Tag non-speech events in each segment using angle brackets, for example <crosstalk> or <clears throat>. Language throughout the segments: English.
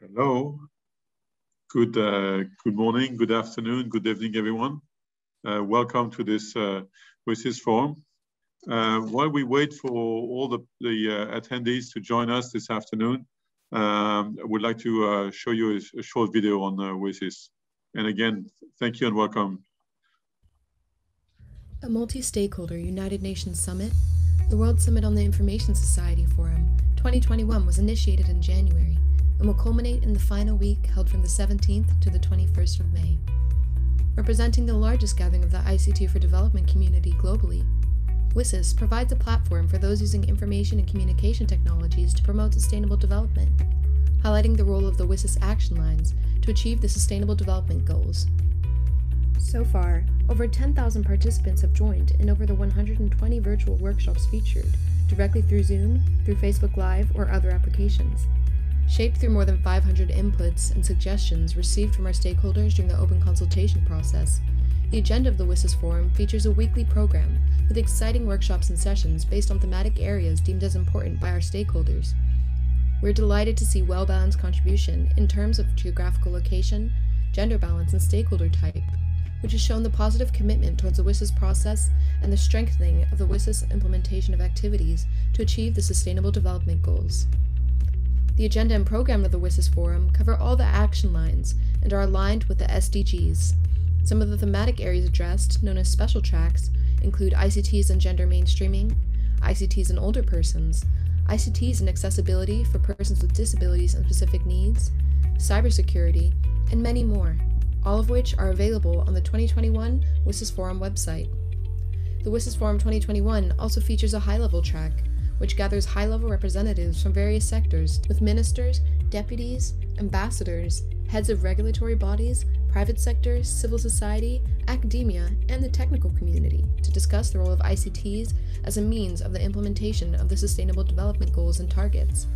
Hello. Good, uh, good morning, good afternoon, good evening, everyone. Uh, welcome to this uh, WSIS forum. Uh, while we wait for all the, the uh, attendees to join us this afternoon, um, I would like to uh, show you a, a, short video on uh, WSIS. And again, thank you and welcome. A multi-stakeholder United Nations Summit, the World Summit on the Information Society Forum 2021 was initiated in January and will culminate in the final week held from the 17th to the 21st of May. Representing the largest gathering of the ICT for Development community globally, WSIS provides a platform for those using information and communication technologies to promote sustainable development, highlighting the role of the WSIS action lines to achieve the Sustainable Development Goals. So far, over 10,000 participants have joined in over the 120 virtual workshops featured, directly through Zoom, through Facebook Live, or other applications. Shaped through more than 500 inputs and suggestions received from our stakeholders during the open consultation process, the agenda of the WSIS Forum features a weekly program with exciting workshops and sessions based on thematic areas deemed as important by our stakeholders. We're delighted to see well balanced contribution in terms of geographical location, gender balance, and stakeholder type, which has shown the positive commitment towards the WSIS process and the strengthening of the WSIS implementation of activities to achieve the Sustainable Development Goals. The agenda and program of the WSIS Forum cover all the action lines and are aligned with the SDGs. Some of the thematic areas addressed, known as special tracks, include ICTs and gender mainstreaming, ICTs and older persons, ICTs and accessibility for persons with disabilities and specific needs, cybersecurity, and many more, all of which are available on the 2021 WSIS Forum website. The WSIS Forum 2021 also features a high level track which gathers high level representatives from various sectors, with ministers, deputies, ambassadors, heads of regulatory bodies, private sector, civil society, academia, and the technical community to discuss the role of ICTs as a means of the implementation of the Sustainable Development Goals and targets.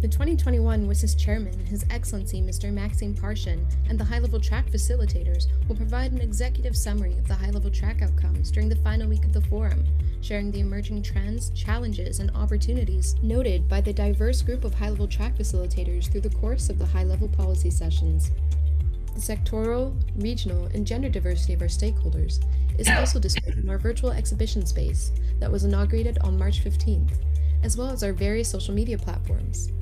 The 2021 WSIS chairman, His Excellency Mr. Maxime Parshin, and the high level track facilitators will provide an executive summary of the high level track outcomes during the final week of the forum, sharing the emerging trends, challenges, and opportunities noted by the diverse group of high level track facilitators through the course of the high level policy sessions. The sectoral, regional, and gender diversity of our stakeholders is also displayed in our virtual exhibition space that was inaugurated on March 15th, as well as our various social media platforms.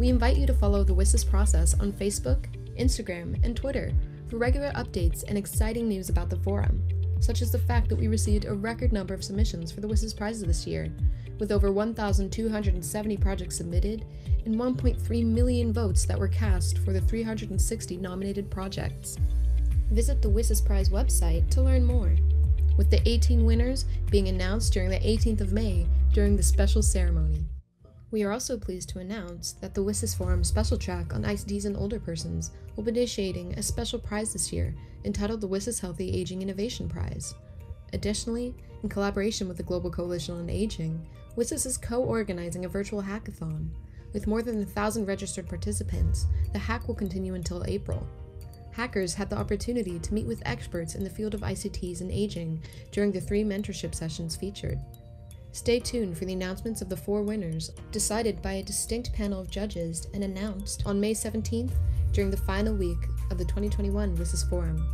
We invite you to follow the WSIS process on Facebook, Instagram, and Twitter for regular updates and exciting news about the forum, such as the fact that we received a record number of submissions for the WSIS prizes this year, with over 1,270 projects submitted and 1.3 million votes that were cast for the 360 nominated projects. Visit the WSIS Prize website to learn more, with the 18 winners being announced during the 18th of May during the special ceremony. We are also pleased to announce that the WSIS Forum special track on ICTs and older persons will be initiating a special prize this year entitled the WSIS Healthy Aging Innovation Prize. Additionally, in collaboration with the Global Coalition on Aging, WSIS is co-organizing a virtual hackathon. With more than a thousand registered participants, the hack will continue until April. Hackers had the opportunity to meet with experts in the field of ICTs and aging during the three mentorship sessions featured. Stay tuned for the announcements of the four winners, decided by a distinct panel of judges and announced on May 17th during the final week of the 2021 WSIS Forum.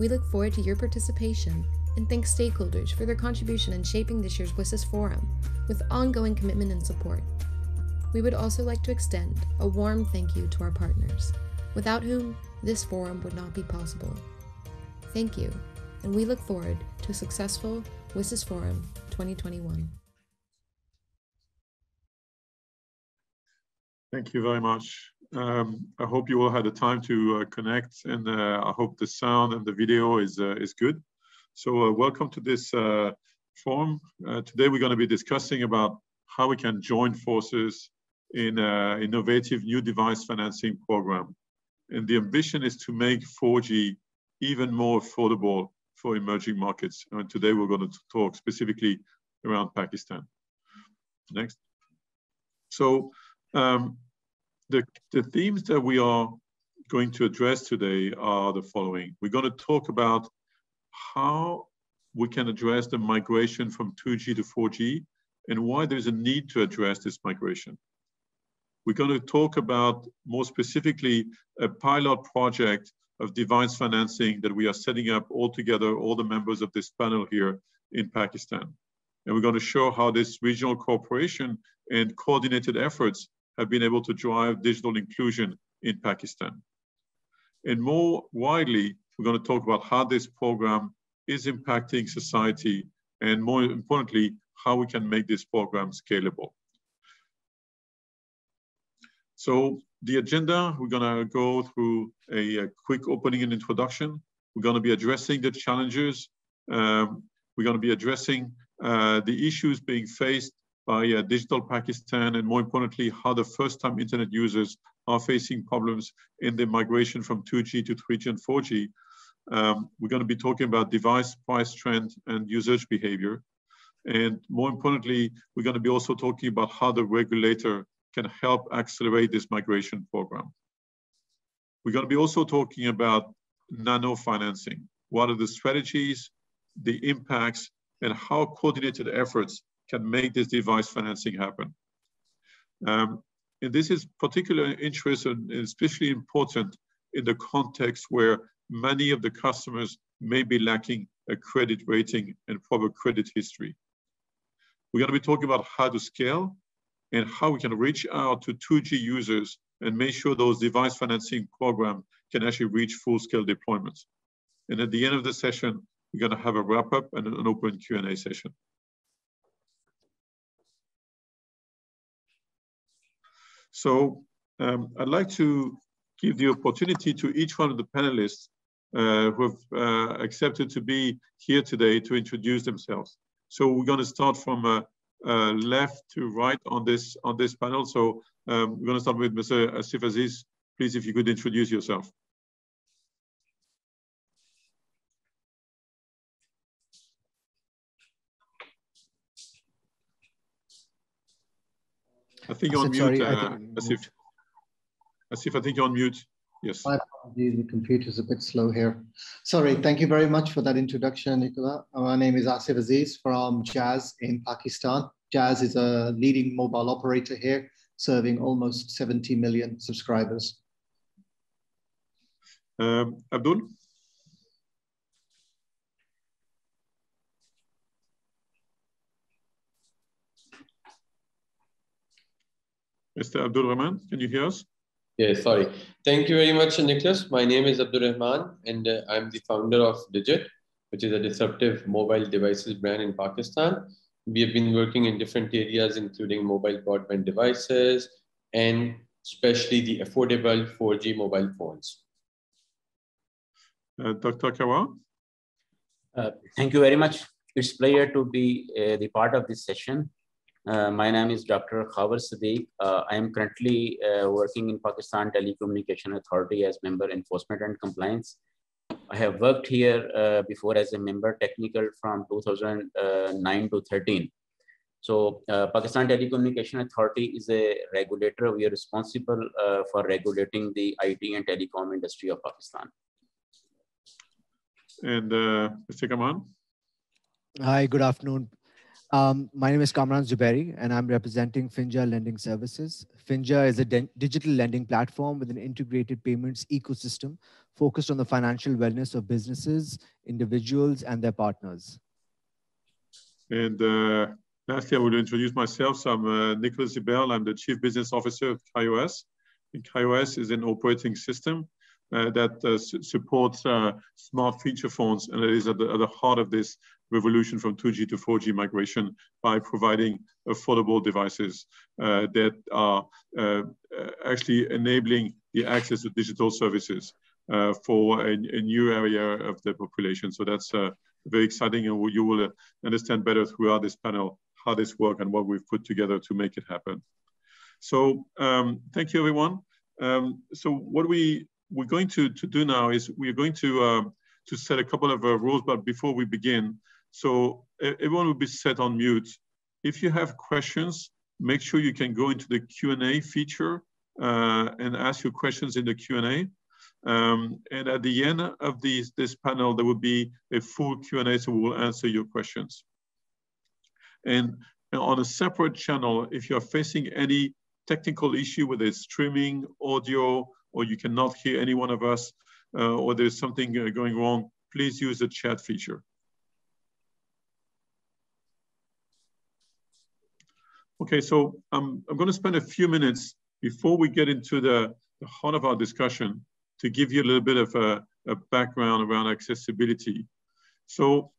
We look forward to your participation and thank stakeholders for their contribution in shaping this year's WSIS Forum with ongoing commitment and support. We would also like to extend a warm thank you to our partners, without whom this forum would not be possible. Thank you, and we look forward to a successful WSIS Forum 2021. Thank you very much. Um, I hope you all had the time to uh, connect and uh, I hope the sound and the video is, uh, is good. So uh, welcome to this uh, forum. Uh, today we're going to be discussing about how we can join forces in an innovative new device financing program. And the ambition is to make 4G even more affordable for emerging markets. And today we're going to talk specifically around Pakistan. Next. So um, the, the themes that we are going to address today are the following. We're going to talk about how we can address the migration from 2G to 4G and why there's a need to address this migration. We're going to talk about more specifically a pilot project of device financing that we are setting up all together, all the members of this panel here in Pakistan. And we're going to show how this regional cooperation and coordinated efforts have been able to drive digital inclusion in Pakistan. And more widely, we're going to talk about how this program is impacting society and more importantly, how we can make this program scalable. So the agenda, we're gonna go through a, a quick opening and introduction. We're gonna be addressing the challenges. Um, we're gonna be addressing uh, the issues being faced by uh, digital Pakistan and more importantly, how the first time internet users are facing problems in the migration from 2G to 3G and 4G. Um, we're gonna be talking about device price trend and usage behavior. And more importantly, we're going to be also talking about how the regulator can help accelerate this migration program. We're going to be also talking about nano financing. What are the strategies, the impacts, and how coordinated efforts can make this device financing happen. Um, and this is particularly interesting and especially important in the context where many of the customers may be lacking a credit rating and proper credit history. We're going to be talking about how to scale and how we can reach out to 2G users and make sure those device financing program can actually reach full-scale deployments. And at the end of the session, we're going to have a wrap-up and an open Q&A session. So um, I'd like to give the opportunity to each one of the panelists uh, who have uh, accepted to be here today to introduce themselves. So we're going to start from uh, uh, left to right on this on this panel. So um, we're going to start with Mr. Asif Aziz. Please, if you could introduce yourself. I think you're on mute, sorry, uh, Asif. Asif, I think you're on mute. Yes. My apologies, the computer's a bit slow here. Sorry, thank you very much for that introduction, Nicola. My name is Asif Aziz from Jazz in Pakistan. Jazz is a leading mobile operator here, serving almost 70 million subscribers. Um, Abdul? Mr. Abdul Rahman, can you hear us? Yeah, sorry. Thank you very much, Nicholas. My name is Abdul Rahman, and uh, I'm the founder of Digit, which is a disruptive mobile devices brand in Pakistan. We have been working in different areas, including mobile broadband devices and especially the affordable 4G mobile phones. Uh, Dr. Khawar? Uh, thank you very much. It's a pleasure to be uh, the part of this session. Uh, my name is Dr. Khawar Sadiq. Uh, I am currently uh, working in Pakistan Telecommunication Authority as member enforcement and compliance. I have worked here uh, before as a member technical from 2009 to 13. So uh, Pakistan Telecommunication Authority is a regulator. We are responsible uh, for regulating the IT and telecom industry of Pakistan. And Mr. Kamran? Hi, good afternoon. Um, my name is Kamran Zubairi, and I'm representing Finja Lending Services. Finja is a digital lending platform with an integrated payments ecosystem focused on the financial wellness of businesses, individuals, and their partners. And uh, lastly, I will introduce myself. So I'm uh, Nicholas Zibel. I'm the Chief Business Officer of KaiOS. And KaiOS is an operating system uh, that uh, supports uh, smart feature phones, and it is at the, at the heart of this revolution from 2G to 4G migration by providing affordable devices uh, that are uh, actually enabling the access to digital services uh, for a, a, new area of the population. So that's uh, very exciting and you will understand better throughout this panel how this works and what we've put together to make it happen. So um, thank you everyone. Um, so what we, we're going to, to do now is we're going to, um, to set a couple of uh, rules, but before we begin, so everyone will be set on mute. If you have questions, make sure you can go into the Q&A feature uh, and ask your questions in the Q&A. Um, and at the end of these, this panel, there will be a full Q&A, so we will answer your questions. And on a separate channel if you're facing any technical issue, whether it's streaming, audio, or you cannot hear any one of us, uh, or there's something uh, going wrong, please use the chat feature. Okay, so um, I'm going to spend a few minutes before we get into the, the heart of our discussion to give you a little bit of a, a background around accessibility. So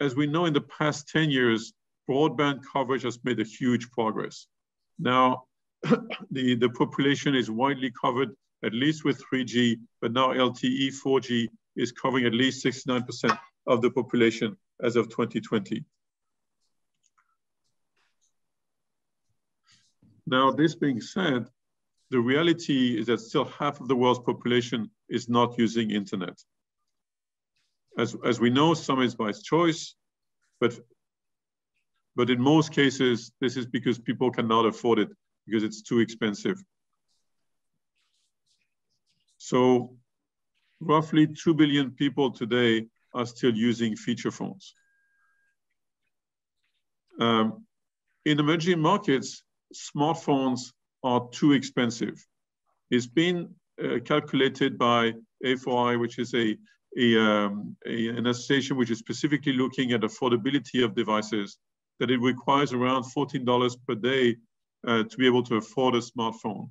as we know in the past 10 years, broadband coverage has made a huge progress. Now, <clears throat> the, the population is widely covered, at least with 3G, but now LTE 4G is covering at least 69% of the population as of 2020. Now, this being said, the reality is that still half of the world's population is not using internet. As, as we know, some is by choice, but, but in most cases, this is because people cannot afford it because it's too expensive. So roughly 2 billion people today are still using feature phones. Um, in emerging markets, smartphones are too expensive. It's been uh, calculated by A4I, which is a, a, um, a, an association which is specifically looking at affordability of devices, that it requires around $14 per day uh, to be able to afford a smartphone.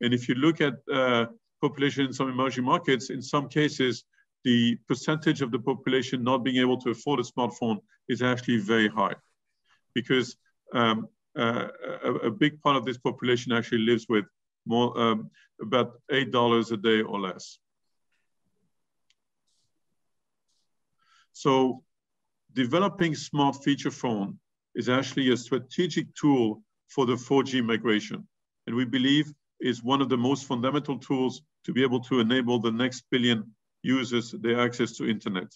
And if you look at uh, population in some emerging markets, in some cases, the percentage of the population not being able to afford a smartphone is actually very high because um, uh, a, a, big part of this population actually lives with more um, about $8 a day or less. So developing smart feature phone is actually a strategic tool for the 4G migration. And we believe is one of the most fundamental tools to be able to enable the next billion users their access to internet.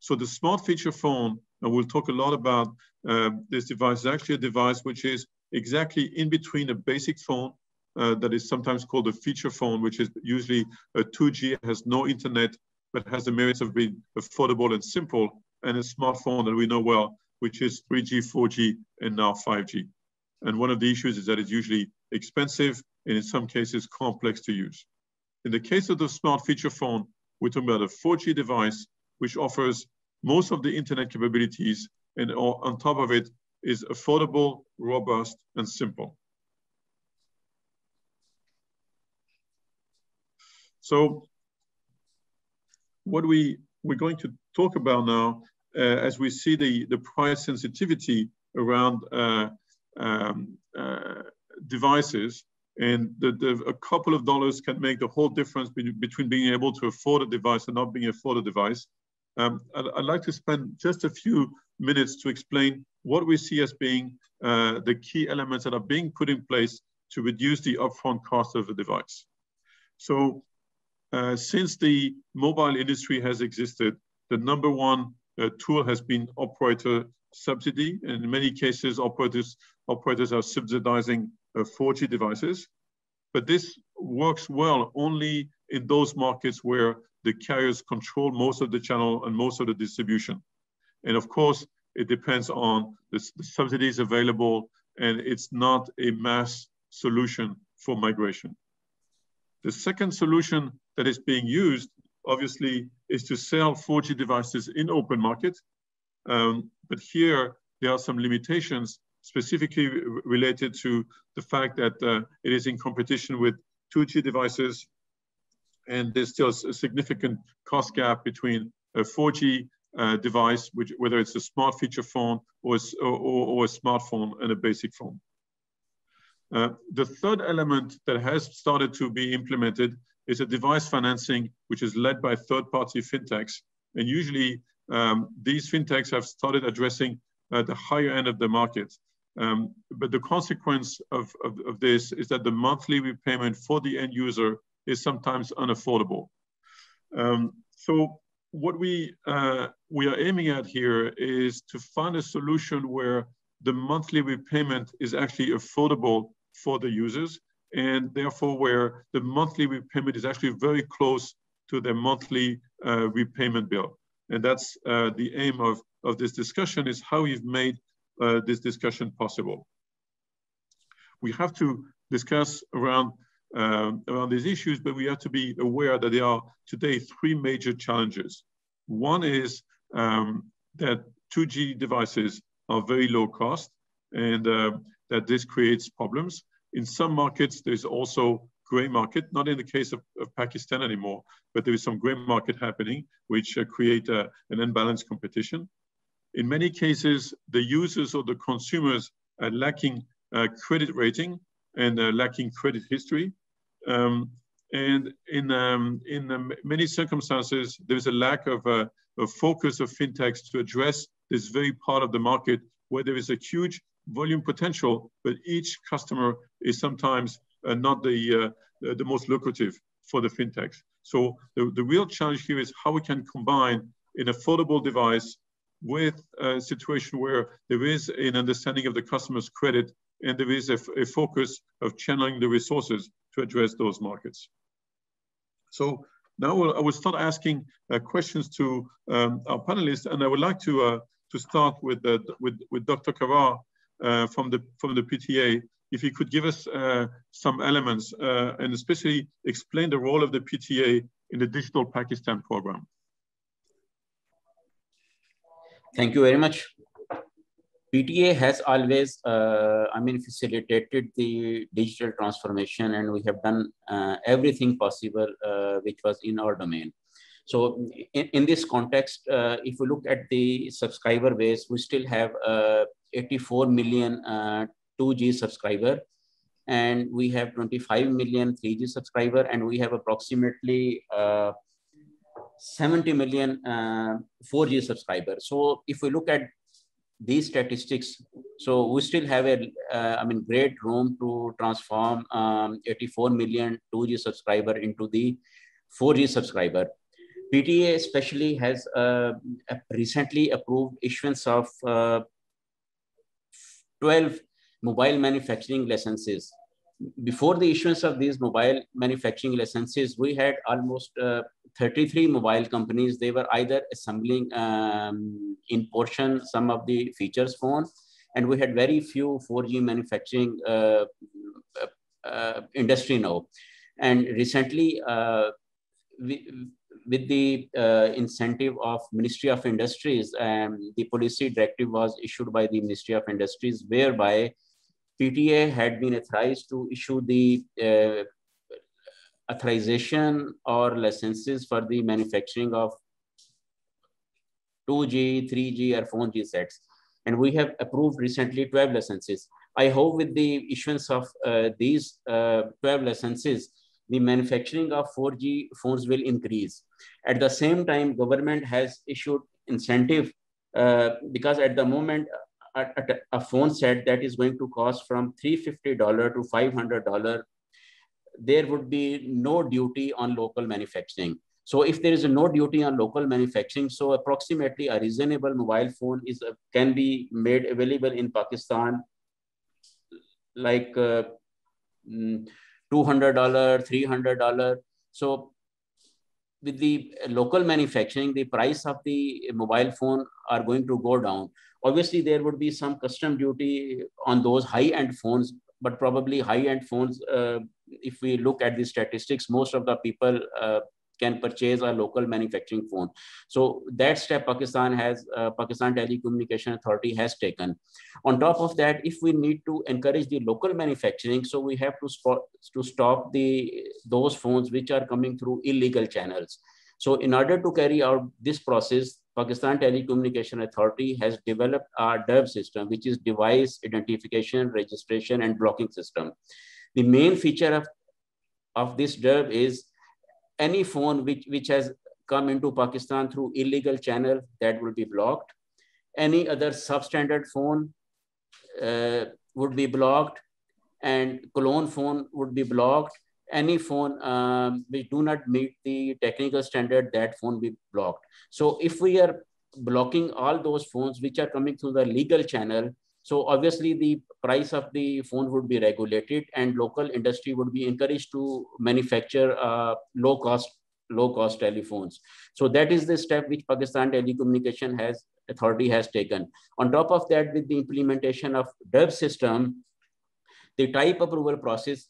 So the smart feature phone, and we'll talk a lot about uh, this device, is actually a device which is exactly in between a basic phone uh, that is sometimes called a feature phone, which is usually a 2G, has no internet, but has the merits of being affordable and simple, and a smartphone that we know well, which is 3G, 4G, and now 5G. And one of the issues is that it's usually expensive and in some cases complex to use. In the case of the smart feature phone, we're talking about a 4G device which offers most of the internet capabilities and on top of it is affordable, robust, and simple. So what we, we're going to talk about now, uh, as we see the, the price sensitivity around uh, um, uh, devices, and the, the, a couple of dollars can make the whole difference be, between being able to afford a device and not being afford a device. Um, I'd, I'd, like to spend just a few minutes to explain what we see as being uh, the key elements that are being put in place to reduce the upfront cost of the device. So uh, since the mobile industry has existed, the number one uh, tool has been operator subsidy. And in many cases, operators, operators are subsidizing 4G uh, devices. But this works well only in those markets where the carriers control most of the channel and most of the distribution. And of course, it depends on the, the subsidies available and it's not a mass solution for migration. The second solution that is being used, obviously, is to sell 4G devices in open market. Um, but here, there are some limitations specifically related to the fact that uh, it is in competition with 2G devices, and there's still a significant cost gap between a 4G uh, device, which, whether it's a smart feature phone or, or, or a smartphone and a basic phone. Uh, the third element that has started to be implemented is a device financing, which is led by third-party fintechs. And usually um, these fintechs have started addressing uh, the higher end of the market. Um, but the consequence of, of, of, this is that the monthly repayment for the end user is sometimes unaffordable. Um, so what we, uh, we are aiming at here is to find a solution where the monthly repayment is actually affordable for the users and therefore where the monthly repayment is actually very close to their monthly uh, repayment bill. And that's uh, the aim of, of this discussion is how we've made uh, this discussion possible. We have to discuss around, around these issues, but we have to be aware that there are today three major challenges. One is um, that 2G devices are very low cost and uh, that this creates problems. In some markets, there's also gray market, not in the case of, of Pakistan anymore, but there is some gray market happening, which uh, create uh, an unbalanced competition. In many cases, the users or the consumers are lacking uh, credit rating and uh, lacking credit history. Um, and in, um, in um, many circumstances, there's a lack of, uh, of focus of fintechs to address this very part of the market where there is a huge volume potential, but each customer is sometimes uh, not the, uh, the most lucrative for the fintechs. So the, the real challenge here is how we can combine an affordable device with a situation where there is an understanding of the customer's credit and there is a, a focus of channeling the resources to address those markets. So now I will start asking uh, questions to um, our panelists, and I would like to uh, to start with uh, with with Dr. Khawar uh, from the from the PTA. If he could give us uh, some elements uh, and especially explain the role of the PTA in the Digital Pakistan program. Thank you very much. PTA has always, uh, I mean, facilitated the digital transformation and we have done uh, everything possible uh, which was in our domain. So in, in this context, uh, if we look at the subscriber base, we still have uh, 84 million 2G uh, subscriber and we have 25 million 3G subscriber and we have approximately 70 million 4G subscribers. So if we look at these statistics, so we still have a, uh, I mean, great room to transform um, 84 million 2G subscriber into the 4G subscriber. PTA especially has uh, recently approved issuance of uh, 12 mobile manufacturing licenses. Before the issuance of these mobile manufacturing licenses, we had almost uh, 33 mobile companies, they were either assembling um, in portion some of the features phone, and we had very few 4G manufacturing uh, uh, industry now. And recently, uh, we, with the uh, incentive of Ministry of Industries, um, the policy directive was issued by the Ministry of Industries, whereby PTA had been authorized to issue the uh, authorization or licenses for the manufacturing of 2G, 3G, or 4G sets. And we have approved recently 12 licenses. I hope with the issuance of uh, these uh, 12 licenses, the manufacturing of 4G phones will increase. At the same time, government has issued incentive uh, because at the moment, a, a, phone set that is going to cost from $350 to $500 there would be no duty on local manufacturing. So if there is no duty on local manufacturing, so approximately a reasonable mobile phone is uh, can be made available in Pakistan like uh, $200, $300. So with the local manufacturing, the price of the mobile phone are going to go down. Obviously, there would be some custom duty on those high-end phones, but probably high-end phones uh, if we look at the statistics, most of the people uh, can purchase a local manufacturing phone. So that step Pakistan has, uh, Pakistan Telecommunication Authority has taken. On top of that, if we need to encourage the local manufacturing, so we have to, spot, to stop the those phones which are coming through illegal channels. So in order to carry out this process, Pakistan Telecommunication Authority has developed a DIRB system, which is device identification, registration, and blocking system. The main feature of, of this DIRB is any phone which, which has come into Pakistan through illegal channel that will be blocked. Any other substandard phone uh, would be blocked and clone phone would be blocked. Any phone um, which do not meet the technical standard, that phone be blocked. So if we are blocking all those phones which are coming through the legal channel, so obviously the price of the phone would be regulated and local industry would be encouraged to manufacture uh, low cost low cost telephones. So that is the step which Pakistan Telecommunication has authority has taken. On top of that, with the implementation of DERB system, the type approval process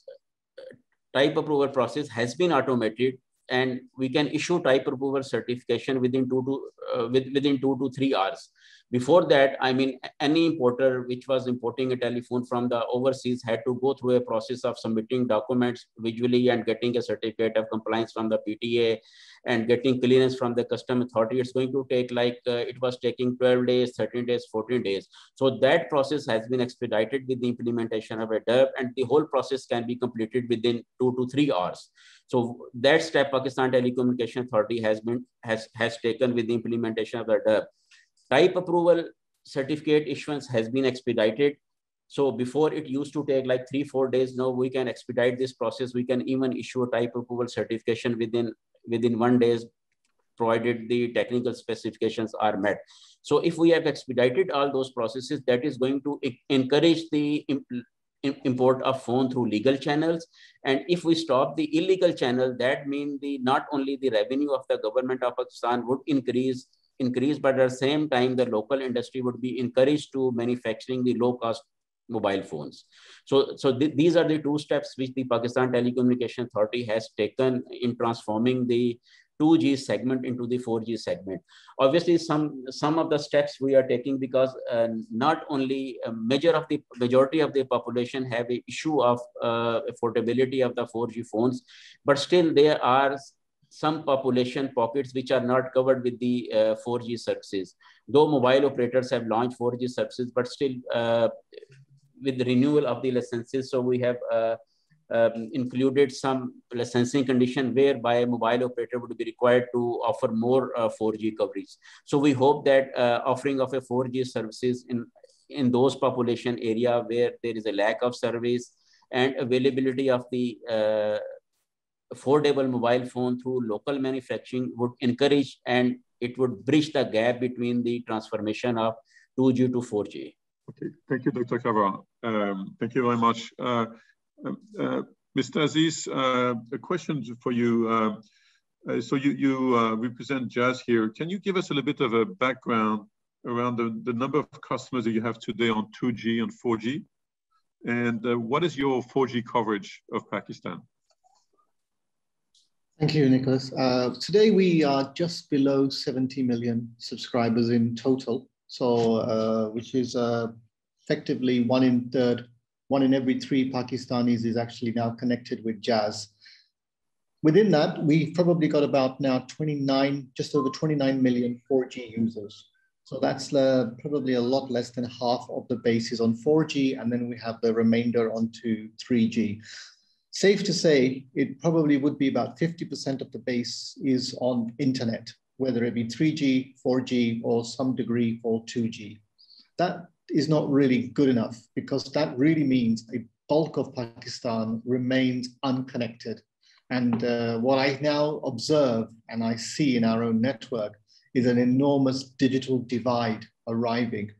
type approval process has been automated and we can issue type approval certification within two to uh, with, within two to three hours. Before that, I mean, any importer which was importing a telephone from the overseas had to go through a process of submitting documents visually and getting a certificate of compliance from the PTA and getting clearance from the custom authority. It's going to take like, uh, it was taking 12 days, 13 days, 14 days. So that process has been expedited with the implementation of a DERB and the whole process can be completed within two to three hours. So that step Pakistan Telecommunication Authority has been has, has taken with the implementation of the DERB. Type approval certificate issuance has been expedited. So before it used to take like three, four days. Now we can expedite this process. We can even issue a type approval certification within, within one days, provided the technical specifications are met. So if we have expedited all those processes, that is going to encourage the import of phone through legal channels. And if we stop the illegal channel, that means the not only the revenue of the government of Pakistan would increase, increase, but at the same time, the local industry would be encouraged to manufacturing the low cost mobile phones. So, so th these are the two steps which the Pakistan Telecommunication Authority has taken in transforming the 2G segment into the 4G segment. Obviously, some some of the steps we are taking because uh, not only a major of the majority of the population have a issue of uh, affordability of the 4G phones, but still there are some population pockets which are not covered with the uh, 4G services. Though mobile operators have launched 4G services, but still uh, with the renewal of the licenses, so we have uh, um, included some licensing condition whereby a mobile operator would be required to offer more 4G uh, coverage. So we hope that uh, offering of a 4G services in, in those population area where there is a lack of service and availability of the uh, affordable mobile phone through local manufacturing would encourage and it would bridge the gap between the transformation of 2G to 4G. Okay, thank you, Dr. Khawar. Um, thank you very much. Uh, um, uh, Mr. Aziz, uh, a question for you. Uh, uh, so you, you uh, represent Jazz here. Can you give us a little bit of a background around the, the number of customers that you have today on 2G and 4G? And what is your 4G coverage of Pakistan? Thank you, Nicholas. Uh, today we are just below 70 million subscribers in total. So, uh, which is uh, effectively one in third, one in every three Pakistanis is actually now connected with Jazz. Within that, we've probably got about now 29, just over 29 million 4G users. So that's uh, probably a lot less than half of the base is on 4G, and then we have the remainder onto 3G safe to say it probably would be about 50% of the base is on internet, whether it be 3G, 4G, or some degree for 2G. That is not really good enough because that really means a bulk of Pakistan remains unconnected. And uh, what I now observe and I see in our own network is an enormous digital divide arriving.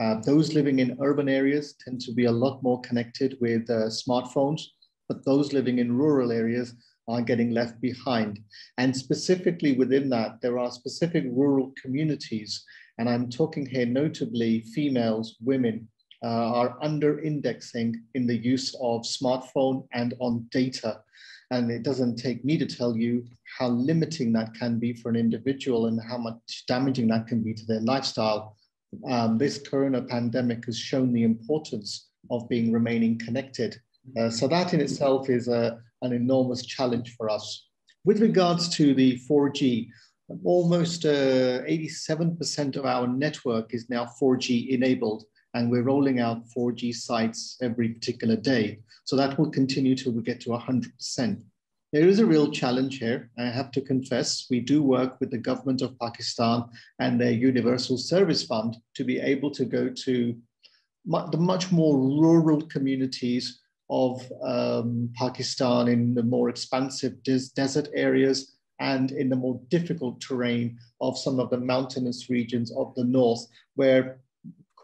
Uh, those living in urban areas tend to be a lot more connected with uh, smartphones but those living in rural areas are getting left behind. And specifically within that, there are specific rural communities, and I'm talking here notably females, women, uh, are under indexing in the use of smartphone and on data. And it doesn't take me to tell you how limiting that can be for an individual and how much damaging that can be to their lifestyle. Um, this corona pandemic has shown the importance of being remaining connected uh, so that in itself is a, an enormous challenge for us. With regards to the 4G, almost 87% uh, of our network is now 4G enabled, and we're rolling out 4G sites every particular day. So that will continue till we get to 100%. There is a real challenge here. I have to confess, we do work with the government of Pakistan and their Universal Service Fund to be able to go to the much more rural communities of um, Pakistan in the more expansive des desert areas and in the more difficult terrain of some of the mountainous regions of the north, where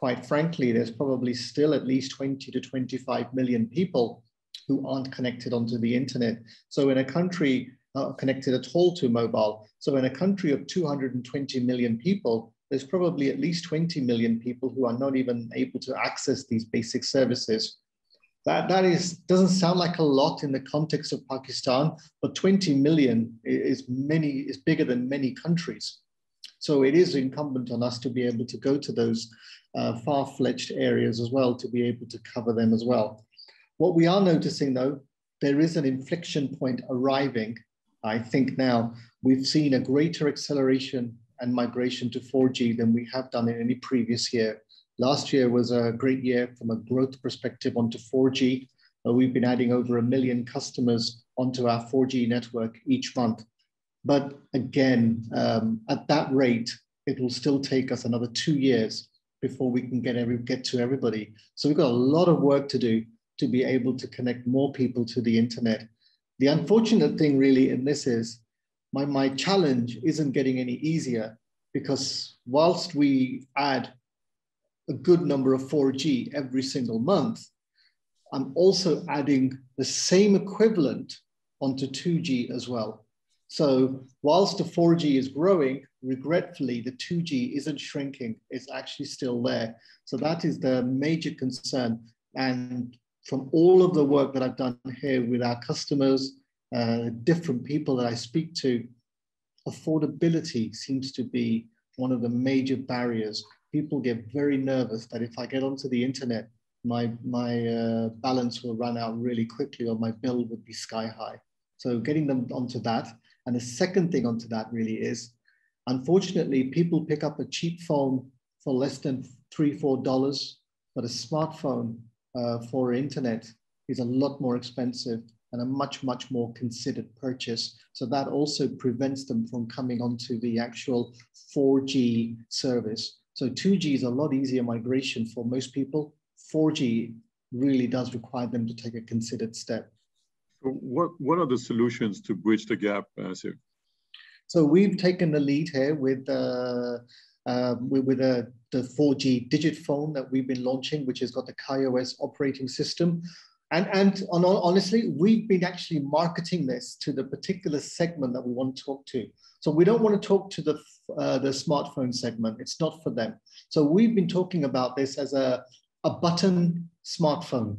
quite frankly, there's probably still at least 20 to 25 million people who aren't connected onto the internet. So in a country uh, connected at all to mobile, so in a country of 220 million people, there's probably at least 20 million people who are not even able to access these basic services. That, that is, doesn't sound like a lot in the context of Pakistan, but 20 million is many, is bigger than many countries. So it is incumbent on us to be able to go to those uh, far-fletched areas as well, to be able to cover them as well. What we are noticing though, there is an inflection point arriving. I think now we've seen a greater acceleration and migration to 4G than we have done in any previous year. Last year was a great year from a growth perspective onto 4G. Uh, we've been adding over a million customers onto our 4G network each month. But again, um, at that rate, it will still take us another two years before we can get, every, get to everybody. So we've got a lot of work to do to be able to connect more people to the internet. The unfortunate thing really in this is my, my challenge isn't getting any easier because whilst we add a good number of 4G every single month, I'm also adding the same equivalent onto 2G as well. So whilst the 4G is growing, regretfully, the 2G isn't shrinking, it's actually still there. So that is the major concern. And from all of the work that I've done here with our customers, uh, different people that I speak to, affordability seems to be one of the major barriers people get very nervous that if I get onto the internet, my, my uh, balance will run out really quickly or my bill would be sky high. So getting them onto that. And the second thing onto that really is, unfortunately, people pick up a cheap phone for less than three, four dollars, but a smartphone uh, for internet is a lot more expensive and a much, much more considered purchase. So that also prevents them from coming onto the actual 4G service. So 2G is a lot easier migration for most people. 4G really does require them to take a considered step. What, what are the solutions to bridge the gap, Asif? So we've taken the lead here with, uh, uh, with, uh, the 4G digit phone that we've been launching, which has got the KaiOS operating system. And, and on, honestly, we've been actually marketing this to the particular segment that we want to talk to. So we don't want to talk to the, uh, the smartphone segment. It's not for them. So we've been talking about this as a, a button smartphone.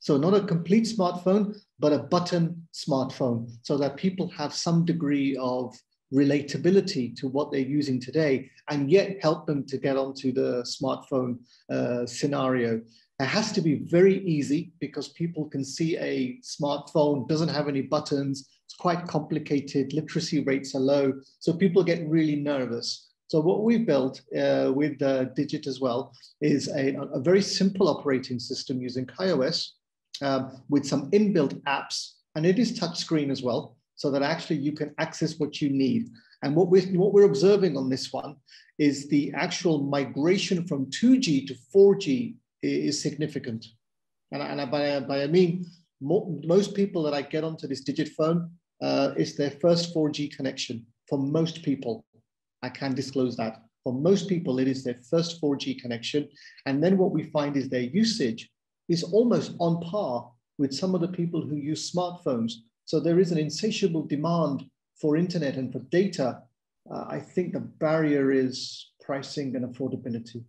So not a complete smartphone, but a button smartphone so that people have some degree of relatability to what they're using today and yet help them to get onto the smartphone uh, scenario. It has to be very easy because people can see a smartphone doesn't have any buttons, it's quite complicated. Literacy rates are low. So people get really nervous. So what we've built uh, with uh, Digit as well is a, a, very simple operating system using KaiOS um, with some inbuilt apps. And it is touchscreen as well, so that actually you can access what you need. And what we're, what we're observing on this one is the actual migration from 2G to 4G is significant. And, and by, by I mean, most people that I get onto this digit phone uh, is their first 4G connection for most people. I can disclose that. For most people, it is their first 4G connection. And then what we find is their usage is almost on par with some of the people who use smartphones. So there is an insatiable demand for internet and for data. Uh, I think the barrier is pricing and affordability.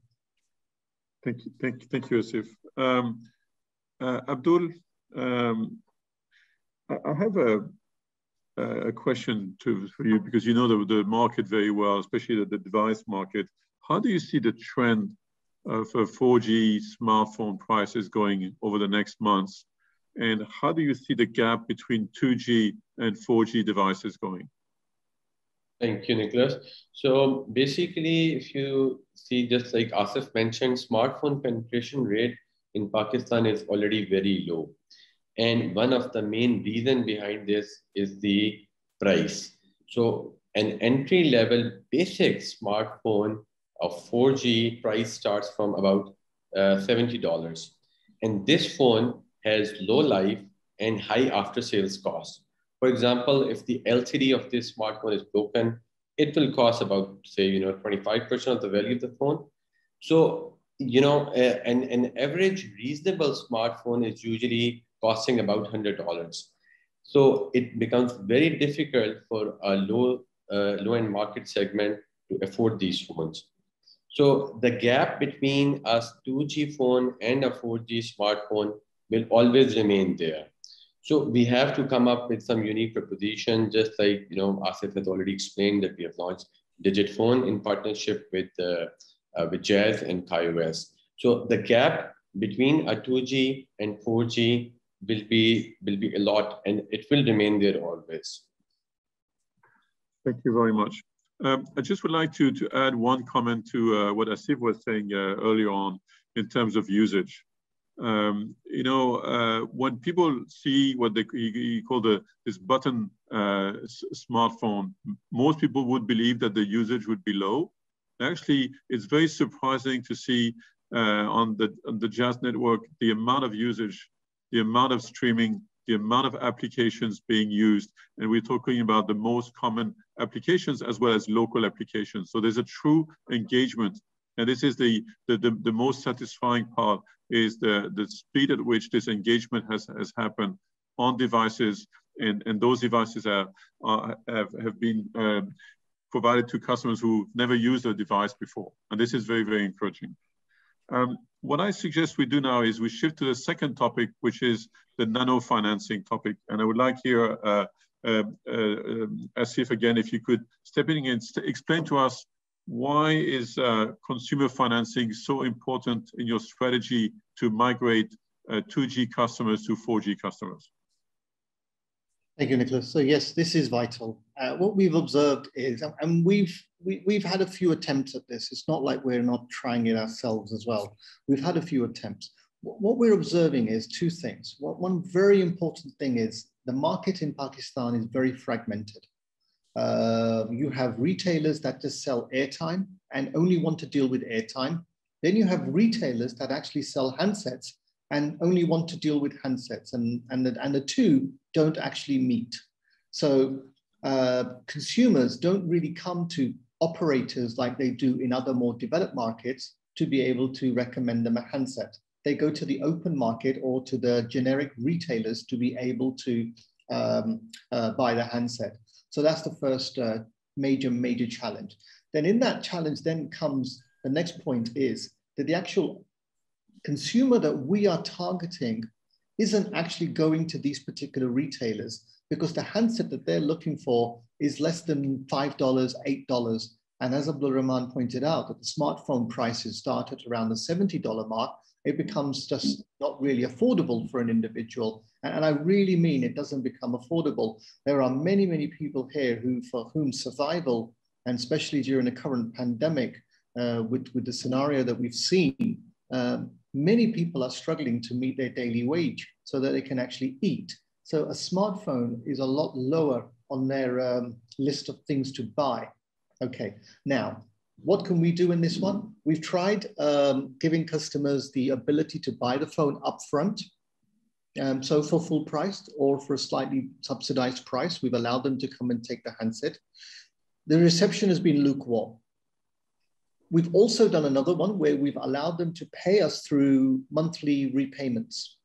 Thank you, thank you, thank you, Asif. Um, uh, Abdul, um, I have a, a question to, for you because you know the, the market very well, especially the, the device market. How do you see the trend of 4G smartphone prices going over the next months? And how do you see the gap between 2G and 4G devices going? Thank you, Nicholas. So basically, if you see, just like Asif mentioned, smartphone penetration rate in Pakistan is already very low. And one of the main reason behind this is the price. So an entry level basic smartphone of 4G price starts from about uh, $70. And this phone has low life and high after sales cost. For example, if the LCD of this smartphone is broken, it will cost about, say, you know, 25% of the value of the phone. So, you know, uh, an, an average reasonable smartphone is usually costing about $100. So it becomes very difficult for a low, uh, low end market segment to afford these phones. So the gap between a 2G phone and a 4G smartphone will always remain there. So we have to come up with some unique proposition, just like you know, Asif has already explained that we have launched Digit Phone in partnership with uh, uh, with Jazz and KaiOS. So the gap between a 2G and 4G will be will be a lot, and it will remain there always. Thank you very much. Um, I just would like to to add one comment to uh, what Asif was saying uh, earlier on in terms of usage. Um, you know, uh, when people see what they call the this button uh, smartphone, most people would believe that the usage would be low. Actually, it's very surprising to see uh, on the on the Jazz network the amount of usage, the amount of streaming, the amount of applications being used, and we're talking about the most common applications as well as local applications. So there's a true engagement and this is the, the, the, the, most satisfying part is the, the speed at which this engagement has, has happened on devices and, and those devices are, are have, have been um, provided to customers who've never used a device before. And this is very, very encouraging. Um, what I suggest we do now is we shift to the second topic, which is the nano financing topic. And I would like here, uh, uh, uh, um, Asif again, if you could step in and explain to us why is uh, consumer financing so important in your strategy to migrate uh, 2G customers to 4G customers? Thank you, Nicholas. So yes, this is vital. Uh, what we've observed is, and we've we, have we have had a few attempts at this. It's not like we're not trying it ourselves as well. We've had a few attempts. What we're observing is two things. One very important thing is the market in Pakistan is very fragmented. Uh, you have retailers that just sell airtime and only want to deal with airtime. Then you have retailers that actually sell handsets and only want to deal with handsets, and, and, the, and the two don't actually meet. So uh, consumers don't really come to operators like they do in other more developed markets to be able to recommend them a handset. They go to the open market or to the generic retailers to be able to um, uh, buy the handset. So that's the first uh, major, major challenge. Then in that challenge then comes the next point is that the actual consumer that we are targeting isn't actually going to these particular retailers because the handset that they're looking for is less than $5, $8. And as Abdul Rahman pointed out, that the smartphone prices start at around the $70 mark, it becomes just not really affordable for an individual. And I really mean it doesn't become affordable. There are many, many people here who, for whom survival, and especially during the current pandemic, uh, with, with the scenario that we've seen, um, many people are struggling to meet their daily wage so that they can actually eat. So a smartphone is a lot lower on their um, list of things to buy. Okay, now, what can we do in this one? We've tried um, giving customers the ability to buy the phone upfront um, so for full price or for a slightly subsidized price, we've allowed them to come and take the handset. The reception has been lukewarm. We've also done another one where we've allowed them to pay us through monthly repayments.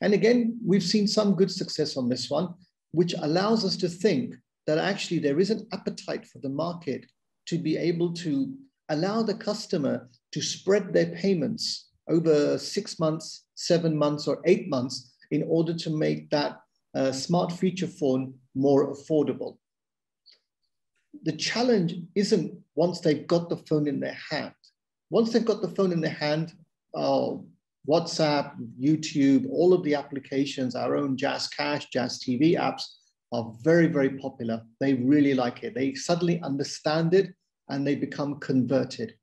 And again, we've seen some good success on this one, which allows us to think that actually there is an appetite for the market to be able to allow the customer to spread their payments over six months, seven months, or eight months in order to make that uh, smart feature phone more affordable. The challenge isn't once they've got the phone in their hand. Once they've got the phone in their hand, uh, WhatsApp, YouTube, all of the applications, our own Jazz Cash, Jazz TV apps are very, very popular. They really like it. They suddenly understand it and they become converted.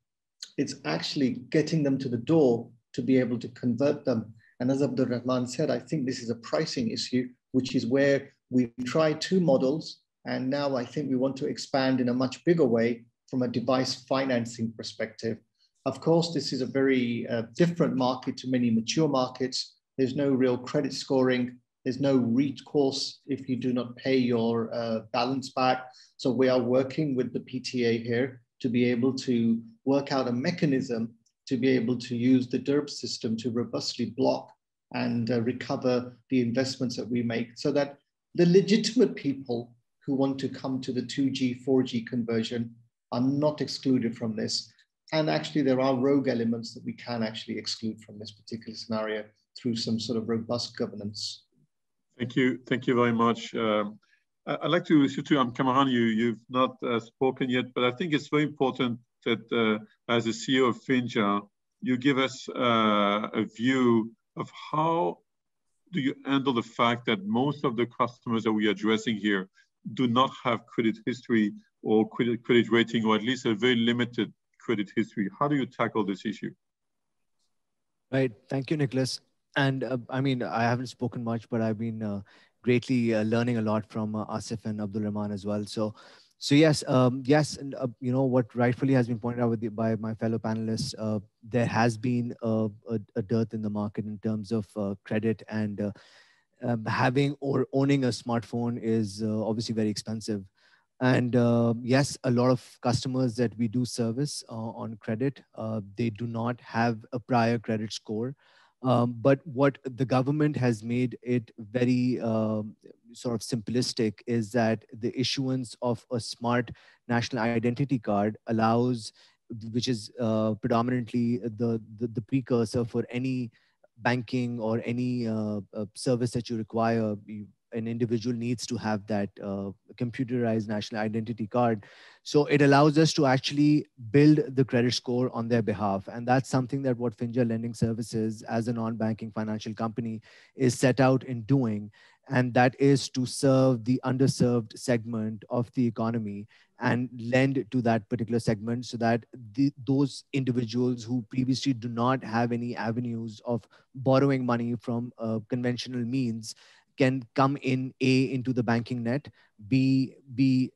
It's actually getting them to the door to be able to convert them and as Abdul Rahman said, I think this is a pricing issue, which is where we try two models. And now I think we want to expand in a much bigger way from a device financing perspective. Of course, this is a very uh, different market to many mature markets. There's no real credit scoring. There's no recourse if you do not pay your uh, balance back. So we are working with the PTA here to be able to work out a mechanism to be able to use the DIRBS system to robustly block and uh, recover the investments that we make so that the legitimate people who want to come to the 2G, 4G conversion are not excluded from this. and actually there are rogue elements that we can actually exclude from this particular scenario through some sort of robust governance. Thank you. Thank you very much. Um, I'd like to, to um, Kamran, you, you've not uh, spoken yet, but I think it's very important that uh, as a CEO of Finja, you give us uh, a view of how do you handle the fact that most of the customers that we are addressing here do not have credit history or credit, credit rating, or at least a very limited credit history. How do you tackle this issue? Right. Thank you, Nicholas. And uh, I mean, I haven't spoken much, but I've been uh, greatly uh, learning a lot from uh, Asif and Abdul Rahman as well. So, so yes, um, yes, and uh, you know what rightfully has been pointed out the, by my fellow panelists, uh, there has been a, a, a, dearth in the market in terms of credit and um, having or owning a smartphone is obviously very expensive. And uh, yes, a lot of customers that we do service uh, on credit, uh, they do not have a prior credit score. Um, but what the government has made it very um, sort of simplistic is that the issuance of a smart national identity card allows, which is uh, predominantly the, the, the precursor for any banking or any uh, uh, service that you require. You, an individual needs to have that uh, computerized national identity card. So it allows us to actually build the credit score on their behalf. And that's something that what Finja Lending Services as a non-banking financial company is set out in doing. And that is to serve the underserved segment of the economy and lend to that particular segment so that the, those individuals who previously do not have any avenues of borrowing money from uh, conventional means can come in a into the banking net b be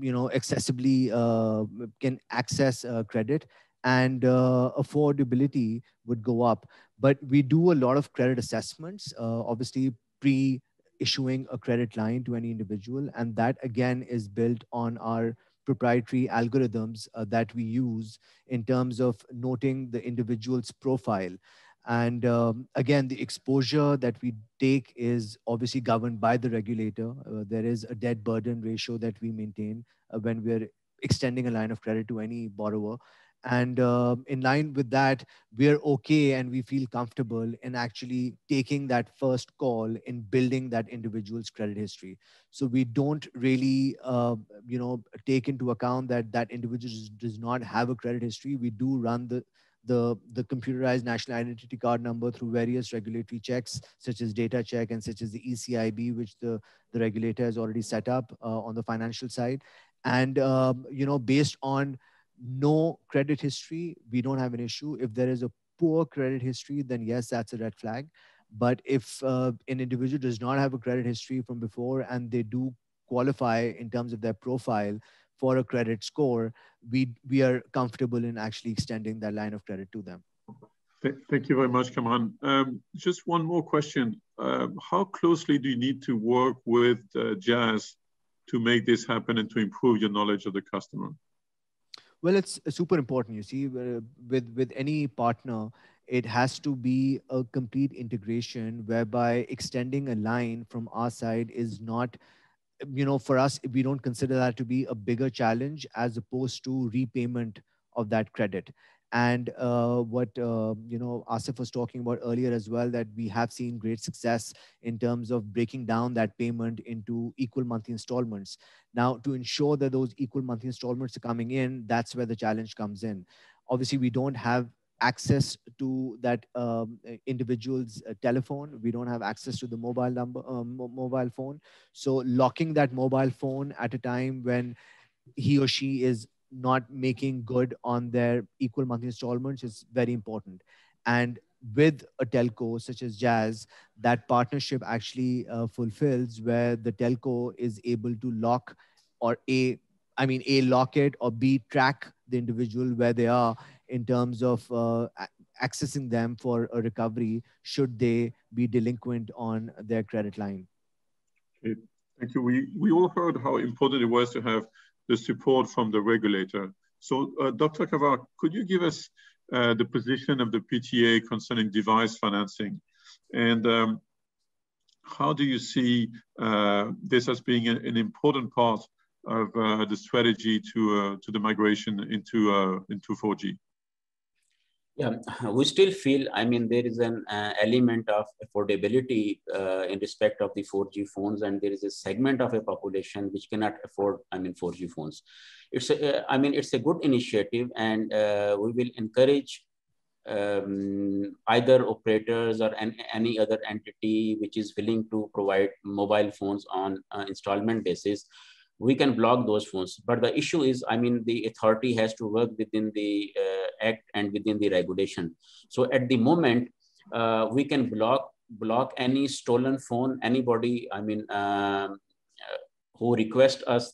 you know accessibly uh, can access uh, credit and uh, affordability would go up. But we do a lot of credit assessments uh, obviously pre issuing a credit line to any individual and that again is built on our proprietary algorithms uh, that we use in terms of noting the individual's profile and um, again, the exposure that we take is obviously governed by the regulator. Uh, there is a debt burden ratio that we maintain uh, when we're extending a line of credit to any borrower. And uh, in line with that, we're okay and we feel comfortable in actually taking that first call in building that individual's credit history. So we don't really, uh, you know, take into account that that individual does not have a credit history. We do run the the, the computerized national identity card number through various regulatory checks, such as data check and such as the ECIB, which the, the regulator has already set up uh, on the financial side. And, um, you know, based on no credit history, we don't have an issue. If there is a poor credit history, then yes, that's a red flag. But if uh, an individual does not have a credit history from before and they do qualify in terms of their profile for a credit score, we, we are comfortable in actually extending that line of credit to them. Thank you very much, Kamran. Um, just one more question. Um, how closely do you need to work with uh, Jazz to make this happen and to improve your knowledge of the customer? Well, it's super important. You see, uh, with with any partner, it has to be a complete integration whereby extending a line from our side is not you know, for us, we don't consider that to be a bigger challenge as opposed to repayment of that credit. And uh, what uh, you know, Asif was talking about earlier as well, that we have seen great success in terms of breaking down that payment into equal monthly installments. Now, to ensure that those equal monthly installments are coming in, that's where the challenge comes in. Obviously, we don't have access to that um, individual's uh, telephone. We don't have access to the mobile number, um, mobile phone. So locking that mobile phone at a time when he or she is not making good on their equal monthly installments is very important. And with a telco such as Jazz, that partnership actually uh, fulfills where the telco is able to lock or a, I mean, a lock it or b track the individual where they are in terms of uh, accessing them for a recovery should they be delinquent on their credit line. Okay. Thank you. We, we all heard how important it was to have the support from the regulator. So, uh, Dr. Khawar, could you give us uh, the position of the PTA concerning device financing? And um, how do you see uh, this as being an, an important part of uh, the strategy to, uh, to the migration into, into 4G? Yeah, we still feel, I mean, there is an uh, element of affordability uh, in respect of the 4G phones, and there is a segment of a population which cannot afford, I mean, 4G phones. It's, a, uh, I mean, it's a good initiative, and uh, we will encourage um, either operators or an, any other entity which is willing to provide mobile phones on uh, installment basis we can block those phones. But the issue is, I mean, the authority has to work within the uh, act and within the regulation. So at the moment, uh, we can block block any stolen phone. Anybody, I mean, um, who request us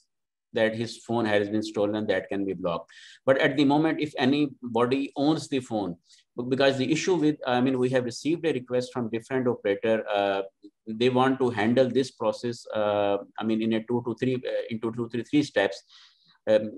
that his phone has been stolen, that can be blocked. But at the moment, if anybody owns the phone, because the issue with, I mean, we have received a request from different operator. Uh, they want to handle this process, uh, I mean, in a two to three, uh, into two, three, three steps. Um,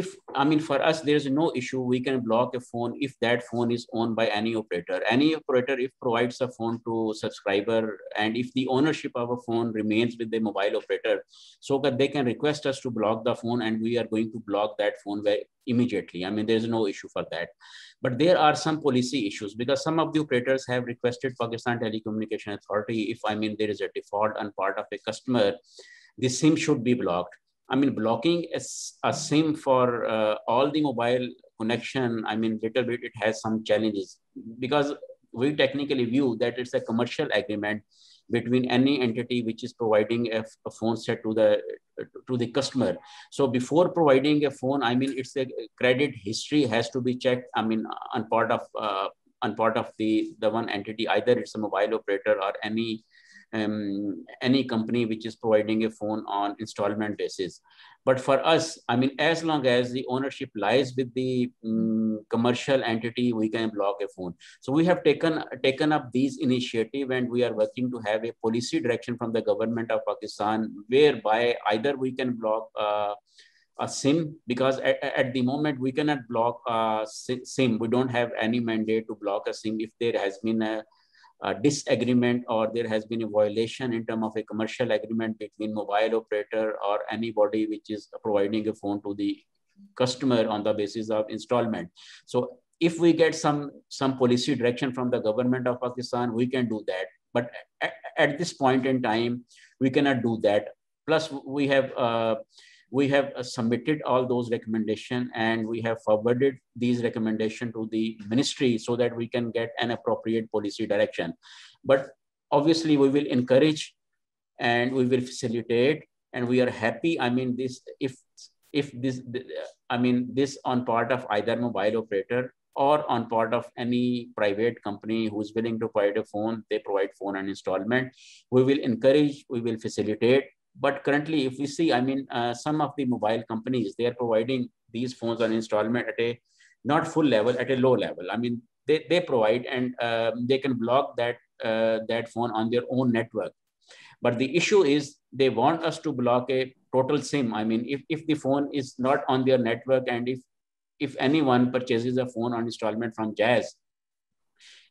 if i mean for us there is no issue. We can block a phone if that phone is owned by any operator. Any operator if provides a phone to subscriber and if the ownership of a phone remains with the mobile operator so that they can request us to block the phone and we are going to block that phone immediately. I mean there is no issue for that. But there are some policy issues because some of the operators have requested pakistan telecommunication authority. If i mean there is a default on part of a customer the sim should be blocked I mean, blocking is a SIM for uh, all the mobile connection, I mean, little bit, it has some challenges because we technically view that it's a commercial agreement between any entity which is providing a, a, phone set to the to the customer. So before providing a phone i mean it's a credit history has to be checked i mean on part of uh, on part of the the one entity either it's a mobile operator or any um, any company which is providing a phone on installment basis. But for us, I mean, as long as the ownership lies with the um, commercial entity, we can block a phone. So we have taken taken up these initiative and we are working to have a policy direction from the government of Pakistan, whereby either we can block uh, a SIM because at, at, the moment we cannot block a SIM. We don't have any mandate to block a SIM if there has been a a disagreement or there has been a violation in terms of a commercial agreement between mobile operator or anybody which is providing a phone to the customer on the basis of installment. So if we get some, some policy direction from the government of Pakistan, we can do that. But at, at this point in time, we cannot do that. Plus, we have uh, we have uh, submitted all those recommendations and we have forwarded these recommendations to the ministry so that we can get an appropriate policy direction. But obviously we will encourage and we will facilitate and we are happy. I mean, this, if, if this, I mean, this on part of either mobile operator or on part of any private company who's willing to provide a phone, they provide phone and installment. We will encourage, we will facilitate, but currently, if we see, I mean, uh, some of the mobile companies, they are providing these phones on installment at a not full level, at a low level. I mean, they, they provide and uh, they can block that, uh, that phone on their own network. But the issue is they want us to block a total SIM. I mean, if, if the phone is not on their network and if, if anyone purchases a phone on installment from Jazz,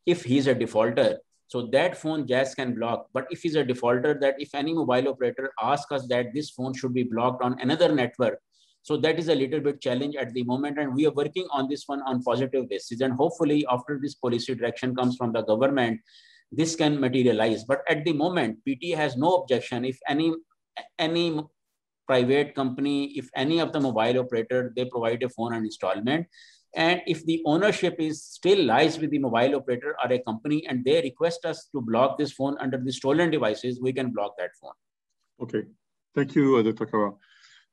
if he's a defaulter, so that phone Jazz can block. But if he's a defaulter, that if any mobile operator asks us that this phone should be blocked on another network, so that is a little bit challenge at the moment. And we are working on this one on positive basis. And hopefully after this policy direction comes from the government, this can materialize. But at the moment, PT has no objection. If any, any private company, if any of the mobile operator, they provide a phone on installment, and if the ownership is still lies with the mobile operator or a company and they request us to block this phone under the stolen devices, we can block that phone. Okay, thank you, uh, Dr. Khawar.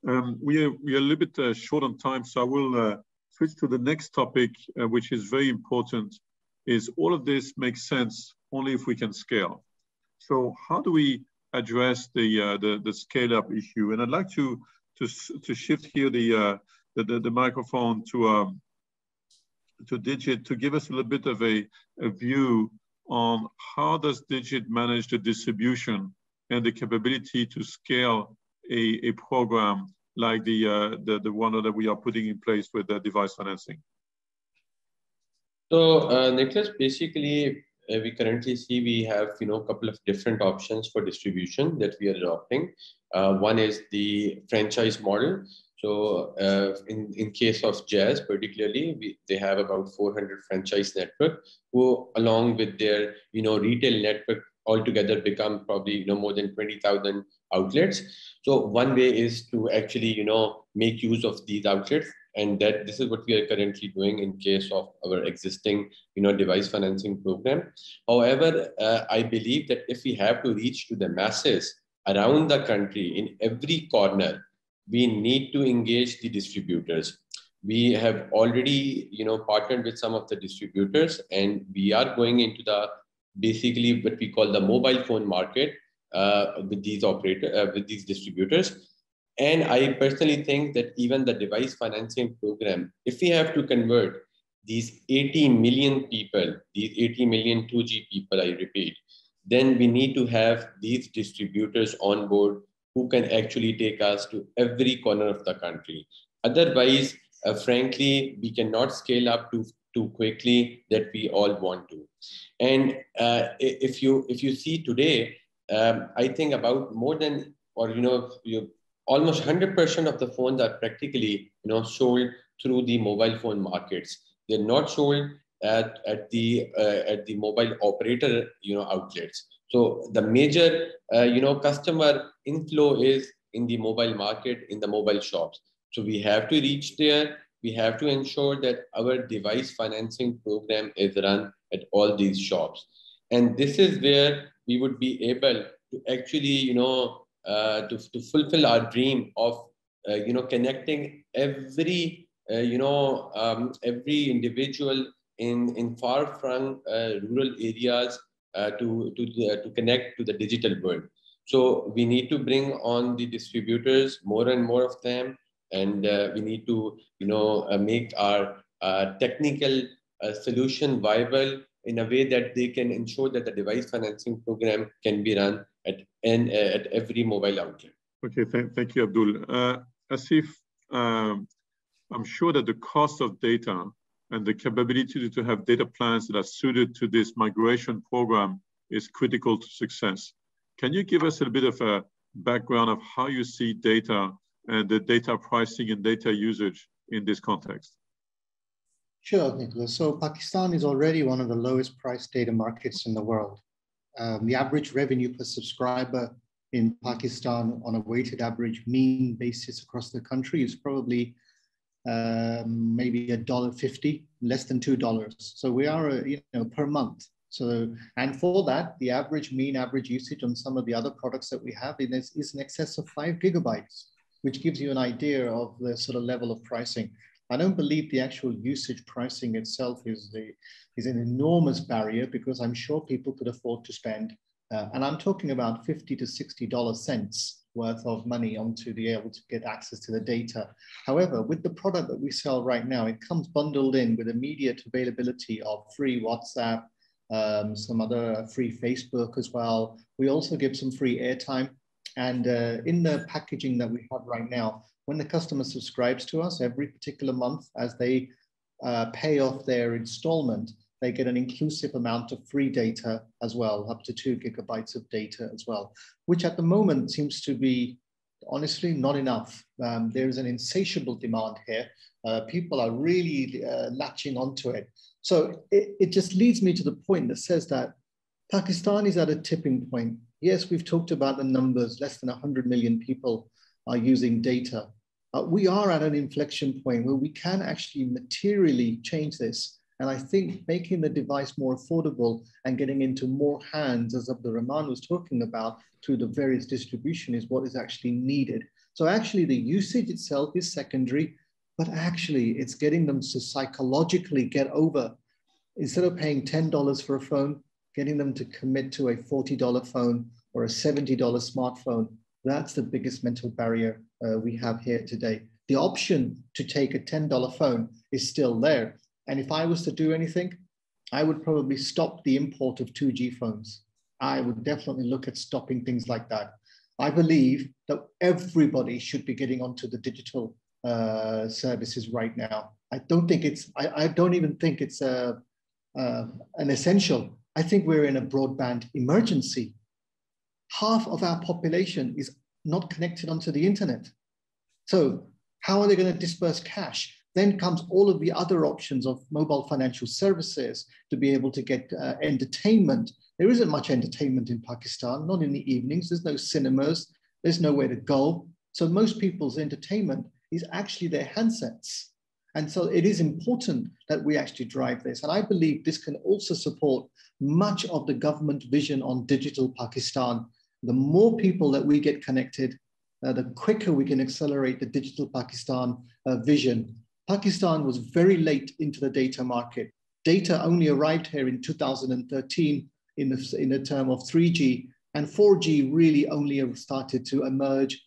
Um, we, are, we are a little bit uh, short on time, so I will uh, switch to the next topic, uh, which is very important, is all of this makes sense only if we can scale. So how do we address the, uh, the, the scale up issue? And I'd like to, to, to shift here the, uh, the, the, the, microphone to um, to Digit to give us a little bit of a, a view on how does Digit manage the distribution and the capability to scale a, a program like the, uh, the, the one that we are putting in place with the device financing? So, uh, Nicholas, basically, uh, we currently see we have you know a couple of different options for distribution that we are adopting. Uh, one is the franchise model. So uh, in, in case of Jazz particularly, we, they have about 400 franchise network who along with their, you know, retail network altogether become probably, you know, more than 20,000 outlets. So one way is to actually, you know, make use of these outlets and that this is what we are currently doing in case of our existing you know device financing program however uh, i believe that if we have to reach to the masses around the country in every corner we need to engage the distributors. We have already you know partnered with some of the distributors and we are going into the basically what we call the mobile phone market uh, with these operator uh, with these distributors. And I personally think that even the device financing program, if we have to convert these 80 million people, these 80 million 2G people, I repeat, then we need to have these distributors on board who can actually take us to every corner of the country. Otherwise, uh, frankly, we cannot scale up too, too quickly that we all want to. And uh, if you if you see today, um, I think about more than or you know you almost 100% of the phones are practically you know sold through the mobile phone markets they're not sold at, at the uh, at the mobile operator you know outlets so the major uh, you know customer inflow is in the mobile market in the mobile shops. So we have to reach there. We have to ensure that our device financing program is run at all these shops. And this is where we would be able to actually you know uh, to, to fulfill our dream of uh, you know connecting every uh, you know um, every individual in in far flung rural areas to to to connect to the digital world. So we need to bring on the distributors, more and more of them, and uh, we need to, you know, uh, make our uh, technical solution viable in a way that they can ensure that the device financing program can be run at, and, uh, at every mobile outlet. Okay, th thank you, Abdul. Uh, Asif, um, I'm sure that the cost of data and the capability to have data plans that are suited to this migration program is critical to success. Can you give us a bit of a background of how you see data and the data pricing and data usage in this context? Sure, Nicholas. So Pakistan is already one of the lowest priced data markets in the world. Um, the average revenue per subscriber in Pakistan on a weighted average mean basis across the country is probably um, maybe a dollar fifty, less than two dollars. So we are, uh, you know, per month. So, and for that, the average mean average usage on some of the other products that we have is, is in excess of five gigabytes, which gives you an idea of the sort of level of pricing. I don't believe the actual usage pricing itself is the is an enormous barrier because I'm sure people could afford to spend, uh, and I'm talking about 50 to 60 dollar cents worth of money onto be able to get access to the data. However, with the product that we sell right now, it comes bundled in with immediate availability of free WhatsApp, um, some other free Facebook as well. We also give some free airtime. And uh, in the packaging that we have right now, when the customer subscribes to us every particular month as they uh, pay off their installment, they get an inclusive amount of free data as well, up to two gigabytes of data as well, which at the moment seems to be honestly not enough. Um, there is an insatiable demand here. Uh, people are really uh, latching onto it. So it, it just leads me to the point that says that Pakistan is at a tipping point. Yes, we've talked about the numbers, less than 100 million people are using data uh, we are at an inflection point where we can actually materially change this. And I think making the device more affordable and getting into more hands, as Abdul Rahman was talking about, through the various distribution is what is actually needed. So actually the usage itself is secondary, but actually it's getting them to psychologically get over, instead of paying $10 for a phone, getting them to commit to a $40 phone or a $70 smartphone. That's the biggest mental barrier uh, we have here today. The option to take a $10 phone is still there. And if I was to do anything, I would probably stop the import of 2G phones. I would definitely look at stopping things like that. I believe that everybody should be getting onto the digital uh, services right now. I don't think it's, I, I don't even think it's a, uh, an essential. I think we're in a broadband emergency. Half of our population is not connected onto the internet. So How are they going to disperse cash? Then comes all of the other options of mobile financial services to be able to get uh, entertainment. There isn't much entertainment in Pakistan, not in the evenings. There's no cinemas. There's nowhere to go. So most people's entertainment is actually their handsets. And so it is important that we actually drive this. And I believe this can also support much of the government vision on digital Pakistan. The more people that we get connected, uh, the quicker we can accelerate the digital Pakistan uh, vision. Pakistan was very late into the data market. Data only arrived here in 2013 in the, in the term of 3G, and 4G really only started to emerge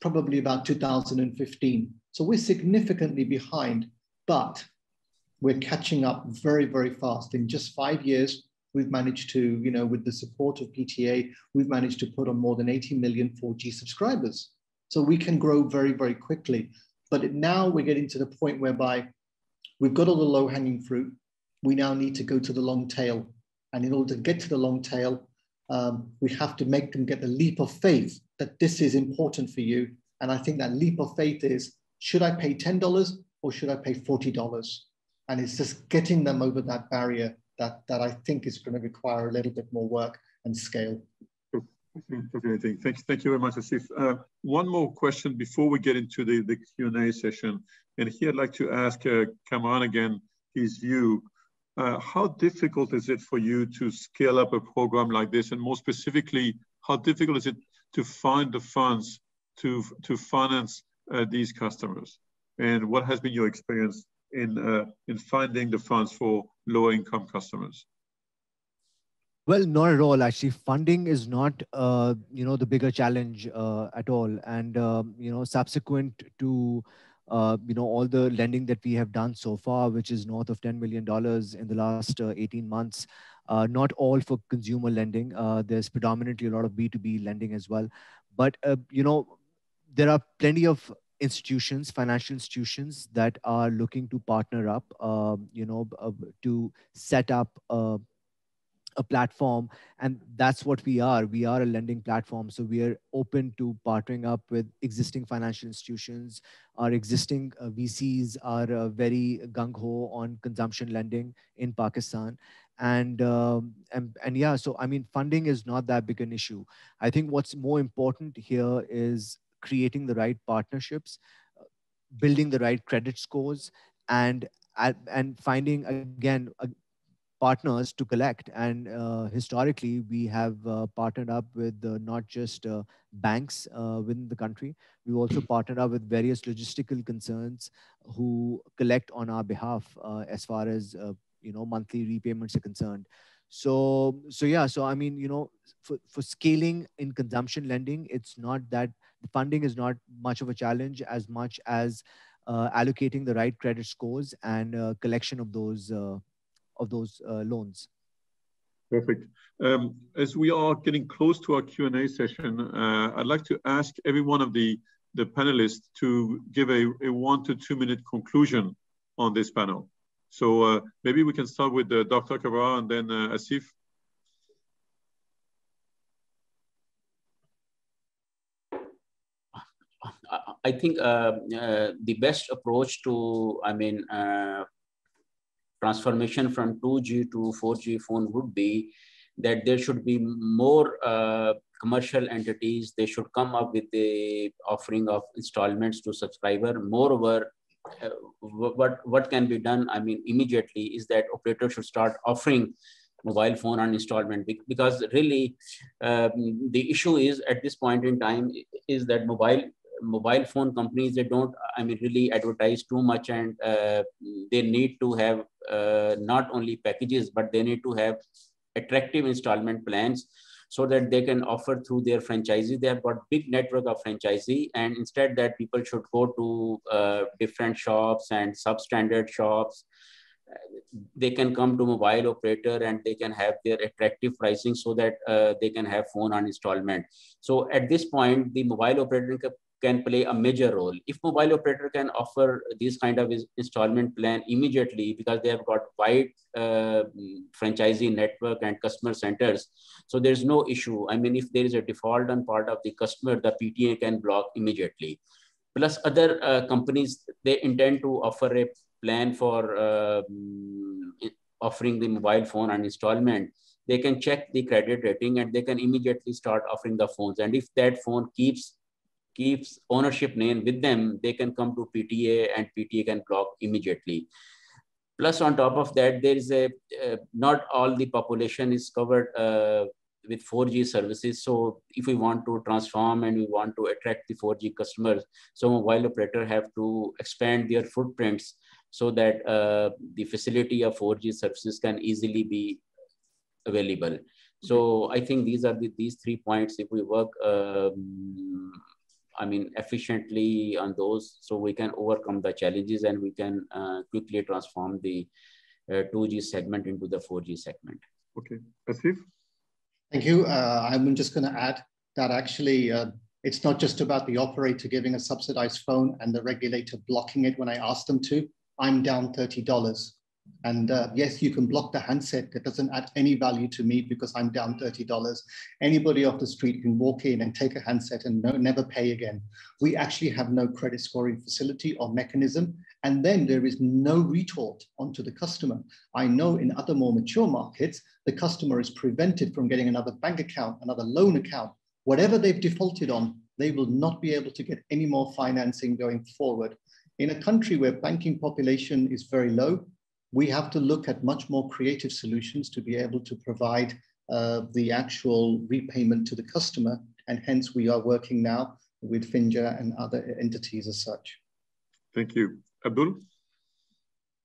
probably about 2015. So we're significantly behind, but we're catching up very, very fast. In just five years, we've managed to, you know, with the support of PTA, we've managed to put on more than 80 million 4G subscribers. So we can grow very, very quickly. But now we're getting to the point whereby we've got all the low hanging fruit. We now need to go to the long tail. And in order to get to the long tail, um, we have to make them get the leap of faith that this is important for you. And I think that leap of faith is should I pay $10 or should I pay $40? And it's just getting them over that barrier that, that I think is going to require a little bit more work and scale. Definitely. Thank, thank you very much, Asif. Uh, one more question before we get into the, the Q&A session. And here I'd like to ask uh, Kamran again his view. Uh, how difficult is it for you to scale up a program like this? And more specifically, how difficult is it to find the funds to, to finance uh, these customers? And what has been your experience in, uh, in finding the funds for low income customers? Well, not at all. Actually, funding is not, uh, you know, the bigger challenge uh, at all. And um, you know, subsequent to, uh, you know, all the lending that we have done so far, which is north of ten million dollars in the last uh, eighteen months, uh, not all for consumer lending. Uh, there's predominantly a lot of B two B lending as well. But you know, there are plenty of institutions, financial institutions that are looking to partner up, um, you know, to set up a platform. And that's what we are. We are a lending platform. So we are open to partnering up with existing financial institutions. Our existing uh, VCs are uh, very gung ho on consumption lending in Pakistan. And, um, and and yeah, so I mean, funding is not that big an issue. I think what's more important here is creating the right partnerships, building the right credit scores, and and finding again partners to collect. And uh, historically, we have uh, partnered up with uh, not just uh, banks uh, within the country. We've also partnered up with various logistical concerns who collect on our behalf uh, as far as you know monthly repayments are concerned. So so yeah. So I mean, you know, for for scaling in consumption lending, it's not that the funding is not much of a challenge as much as uh, allocating the right credit scores and uh, collection of those uh, of those uh, loans. Perfect. Um, as we are getting close to our Q&A session, uh, I'd like to ask every one of the, the panelists to give a, a one to two minute conclusion on this panel. So uh, maybe we can start with Dr. Khawar and then Asif. I think uh, uh, the best approach to, I mean, uh, transformation from 2G to 4G phone would be that there should be more uh, commercial entities. They should come up with the offering of installments to subscriber. Moreover, uh, what what can be done? I mean, immediately is that operator should start offering mobile phone on installment because really um, the issue is at this point in time is that mobile mobile phone companies they don't i mean really advertise too much and uh, they need to have uh, not only packages but they need to have attractive installment plans so that they can offer through their franchisee they have got big network of franchisee and instead that people should go to uh, different shops and substandard shops. They can come to mobile operator and they can have their attractive pricing so that uh, they can have phone on installment. So at this point the mobile operator can play a major role. If mobile operator can offer this kind of installment plan immediately because they have got wide uh, franchisee network and customer centers, so there's no issue. I mean, if there is a default on part of the customer, the PTA can block immediately. plus other uh, companies, they intend to offer a plan for um, offering the mobile phone on installment. They can check the credit rating and they can immediately start offering the phones. And if that phone keeps keeps ownership name with them, they can come to PTA and PTA can block immediately. Plus on top of that, there is a, uh, not all the population is covered uh, with 4G services. So if we want to transform and we want to attract the 4G customers, so mobile operator have to expand their footprints so that uh, the facility of 4G services can easily be available. So I think these are the, these three points. If we work, um, I mean, efficiently on those, so we can overcome the challenges and we can uh, quickly transform the uh, 2G segment into the 4G segment. Okay, Asif? Thank you. Uh, I'm just going to add that actually uh, it's not just about the operator giving a subsidized phone and the regulator blocking it when I ask them to. I'm down $30. And uh, yes, you can block the handset. That doesn't add any value to me because I'm down $30. Anybody off the street can walk in and take a handset and no, never pay again. We actually have no credit scoring facility or mechanism. And then there is no retort onto the customer. I know in other more mature markets, the customer is prevented from getting another bank account, another loan account, whatever they've defaulted on, they will not be able to get any more financing going forward. In a country where banking population is very low, we have to look at much more creative solutions to be able to provide uh, the actual repayment to the customer. And hence we are working now with Finja and other entities as such. Thank you. Abdul?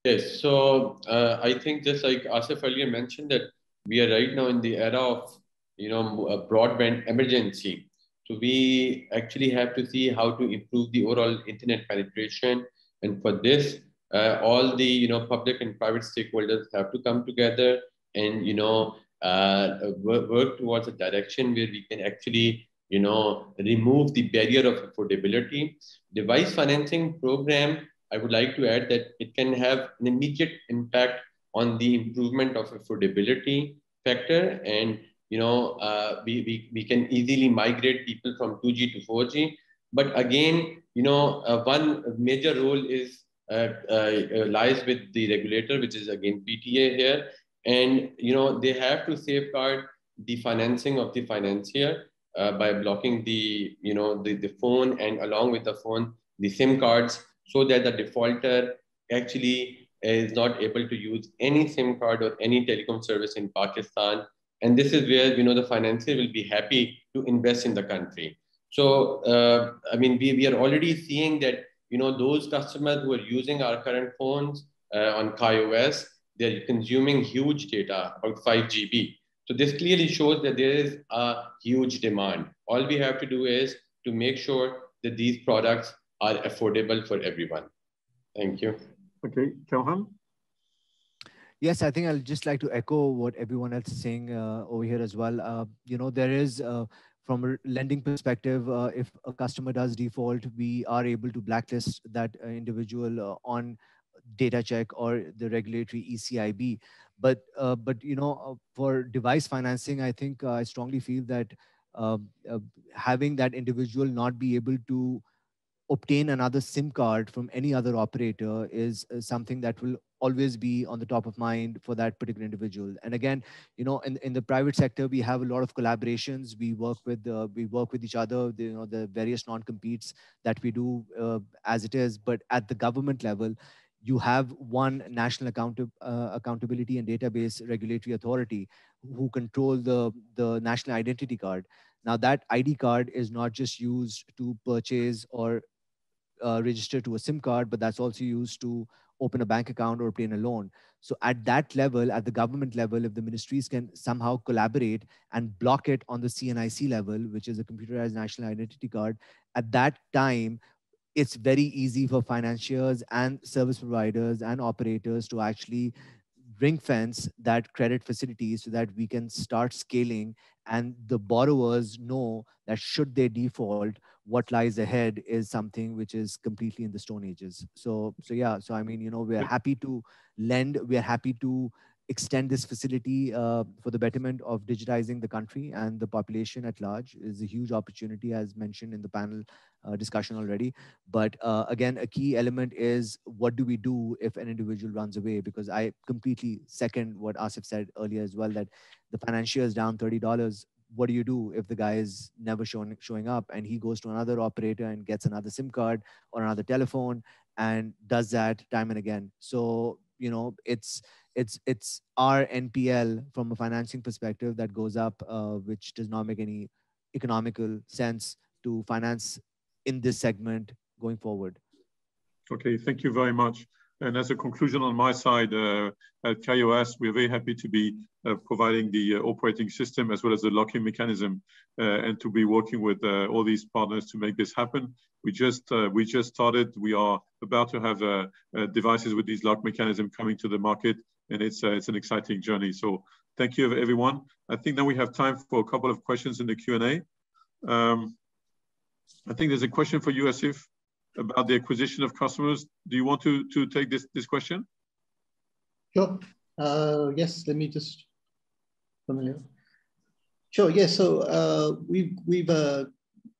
Yes, so uh, I think just like Asif earlier mentioned that we are right now in the era of you know a broadband emergency. So we actually have to see how to improve the overall internet penetration, and for this, uh, all the you know public and private stakeholders have to come together and you know uh, work, work towards a direction where we can actually you know remove the barrier of affordability. Device financing program. I would like to add that it can have an immediate impact on the improvement of affordability factor and you know uh, we, we, we can easily migrate people from 2g to 4g but again you know uh, one major role is lies with the regulator which is again pta here and you know they have to safeguard the financing of the financier uh, by blocking the you know the, the phone and along with the phone the sim cards so that the defaulter actually is not able to use any SIM card or any telecom service in Pakistan. And this is where you know the financier will be happy to invest in the country. So uh, I mean, we, we are already seeing that you know those customers who are using our current phones uh, on KaiOS, they're consuming huge data, about 5 GB. So this clearly shows that there is a huge demand. All we have to do is to make sure that these products are affordable for everyone. Thank you. Okay, Kamran? Yes, I think I'll just like to echo what everyone else is saying uh, over here as well. Uh, you know, there is, uh, from a lending perspective, uh, if a customer does default, we are able to blacklist that uh, individual uh, on data check or the regulatory ECIB. But, but you know, for device financing, I think I strongly feel that um, having that individual not be able to obtain another SIM card from any other operator is uh, something that will always be on the top of mind for that particular individual. And again, you know, in, in the private sector, we have a lot of collaborations. We work with uh, we work with each other. The, you know, the various non-competes that we do uh, as it is. But at the government level, you have one national account uh, accountability and database regulatory authority who control the the national identity card. Now that ID card is not just used to purchase or uh, register to a SIM card, but that's also used to open a bank account or obtain a loan. So at that level, at the government level, if the ministries can somehow collaborate and block it on the CNIC level, which is a computerized national identity card, at that time, it's very easy for financiers and service providers and operators to actually ring fence that credit facility so that we can start scaling and the borrowers know that should they default what lies ahead is something which is completely in the stone ages. So so yeah so i mean you know we're happy to lend we're happy to extend this facility uh, for the betterment of digitizing the country and the population at large is a huge opportunity, as mentioned in the panel uh, discussion already. But uh, again, a key element is what do we do if an individual runs away? Because I completely second what Asif said earlier as well, that the financier is down $30. What do you do if the guy is never showing, showing up and he goes to another operator and gets another SIM card or another telephone and does that time and again? So, you know, it's, it's it's our NPL from a financing perspective that goes up, uh, which does not make any economical sense to finance in this segment going forward. Okay, thank you very much. And as a conclusion on my side, uh, at KaiOS, we're very happy to be uh, providing the uh, operating system as well as the locking mechanism uh, and to be working with uh, all these partners to make this happen. We just uh, we just started. We are about to have devices with these lock mechanism coming to the market and it's it's an exciting journey. So thank you everyone. I think now we have time for a couple of questions in the Q&A. Um, I think there's a question for you, Asif, about the acquisition of customers. Do you want to, to take this, this question? Sure. Uh, yes, let me just. Sure. Yes. Yeah, so uh, we've we've uh,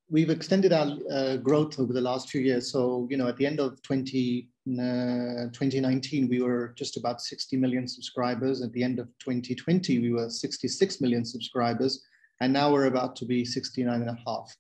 we've extended our uh, growth over the last few years. So you know, at the end of 20 uh, 2019, we were just about 60 million subscribers. At the end of 2020, we were 66 million subscribers. And now we're about to be 69 and a half.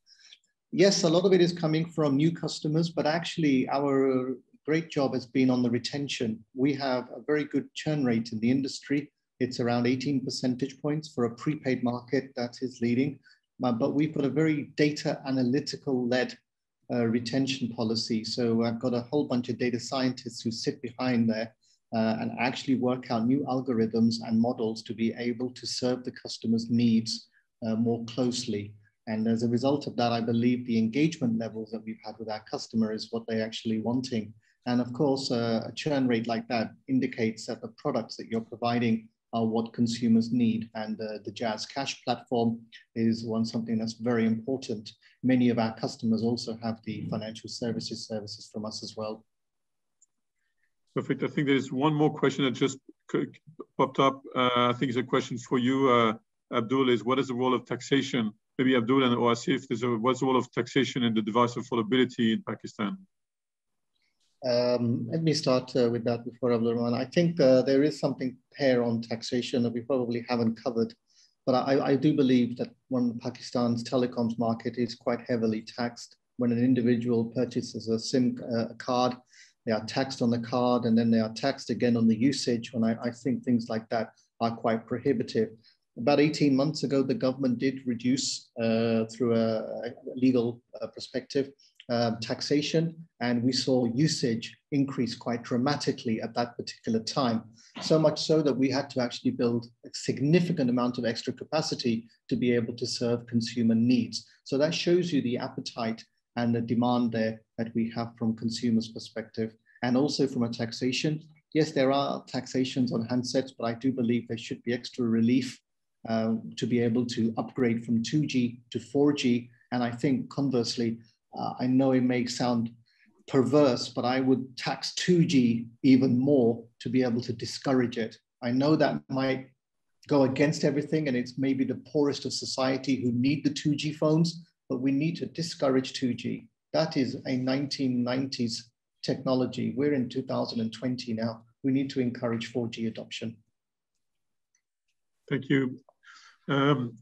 Yes, a lot of it is coming from new customers, but actually our great job has been on the retention. We have a very good churn rate in the industry. It's around 18 percentage points for a prepaid market that is leading. Uh, but we've got a very data analytical led uh, retention policy. So I've got a whole bunch of data scientists who sit behind there uh, and actually work out new algorithms and models to be able to serve the customer's needs uh, more closely. And as a result of that, I believe the engagement levels that we've had with our customer is what they're actually wanting. And of course, uh, a churn rate like that indicates that the products that you're providing are what consumers need. And uh, the JazzCash platform is one something that's very important. Many of our customers also have the financial services services from us as well. Perfect. I think there's one more question that just popped up. Uh, I think it's a question for you, uh, Abdul, is what is the role of taxation? Maybe Abdul and Oasif, there's a, what's the role of taxation in the device affordability in Pakistan? Um, let me start uh, with that before Abdul. I think uh, there is something here on taxation that we probably haven't covered, but I, I do believe that when Pakistan's telecoms market is quite heavily taxed, when an individual purchases a SIM uh, card, they are taxed on the card and then they are taxed again on the usage. And I, I think things like that are quite prohibitive. About 18 months ago, the government did reduce uh, through a, a legal uh, perspective um, taxation, and we saw usage increase quite dramatically at that particular time. So much so that we had to actually build a significant amount of extra capacity to be able to serve consumer needs. So that shows you the appetite and the demand there that we have from consumers' perspective, and also from a taxation. Yes, there are taxations on handsets, but I do believe there should be extra relief uh, to be able to upgrade from 2G to 4G. And I think conversely, uh, I know it may sound perverse, but I would tax 2G even more to be able to discourage it. I know that might go against everything, and it's maybe the poorest of society who need the 2G phones, but we need to discourage 2G. That is a 1990s technology. We're in 2020 now. We need to encourage 4G adoption. Thank you. Um,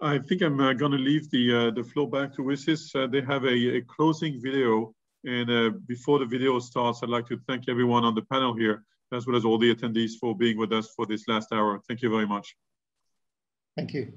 I think I'm uh, going to leave the uh, the floor back to WSIS. Uh, they have a, a, closing video, and uh, before the video starts, I'd like to thank everyone on the panel here, as well as all the attendees for being with us for this last hour. Thank you very much. Thank you.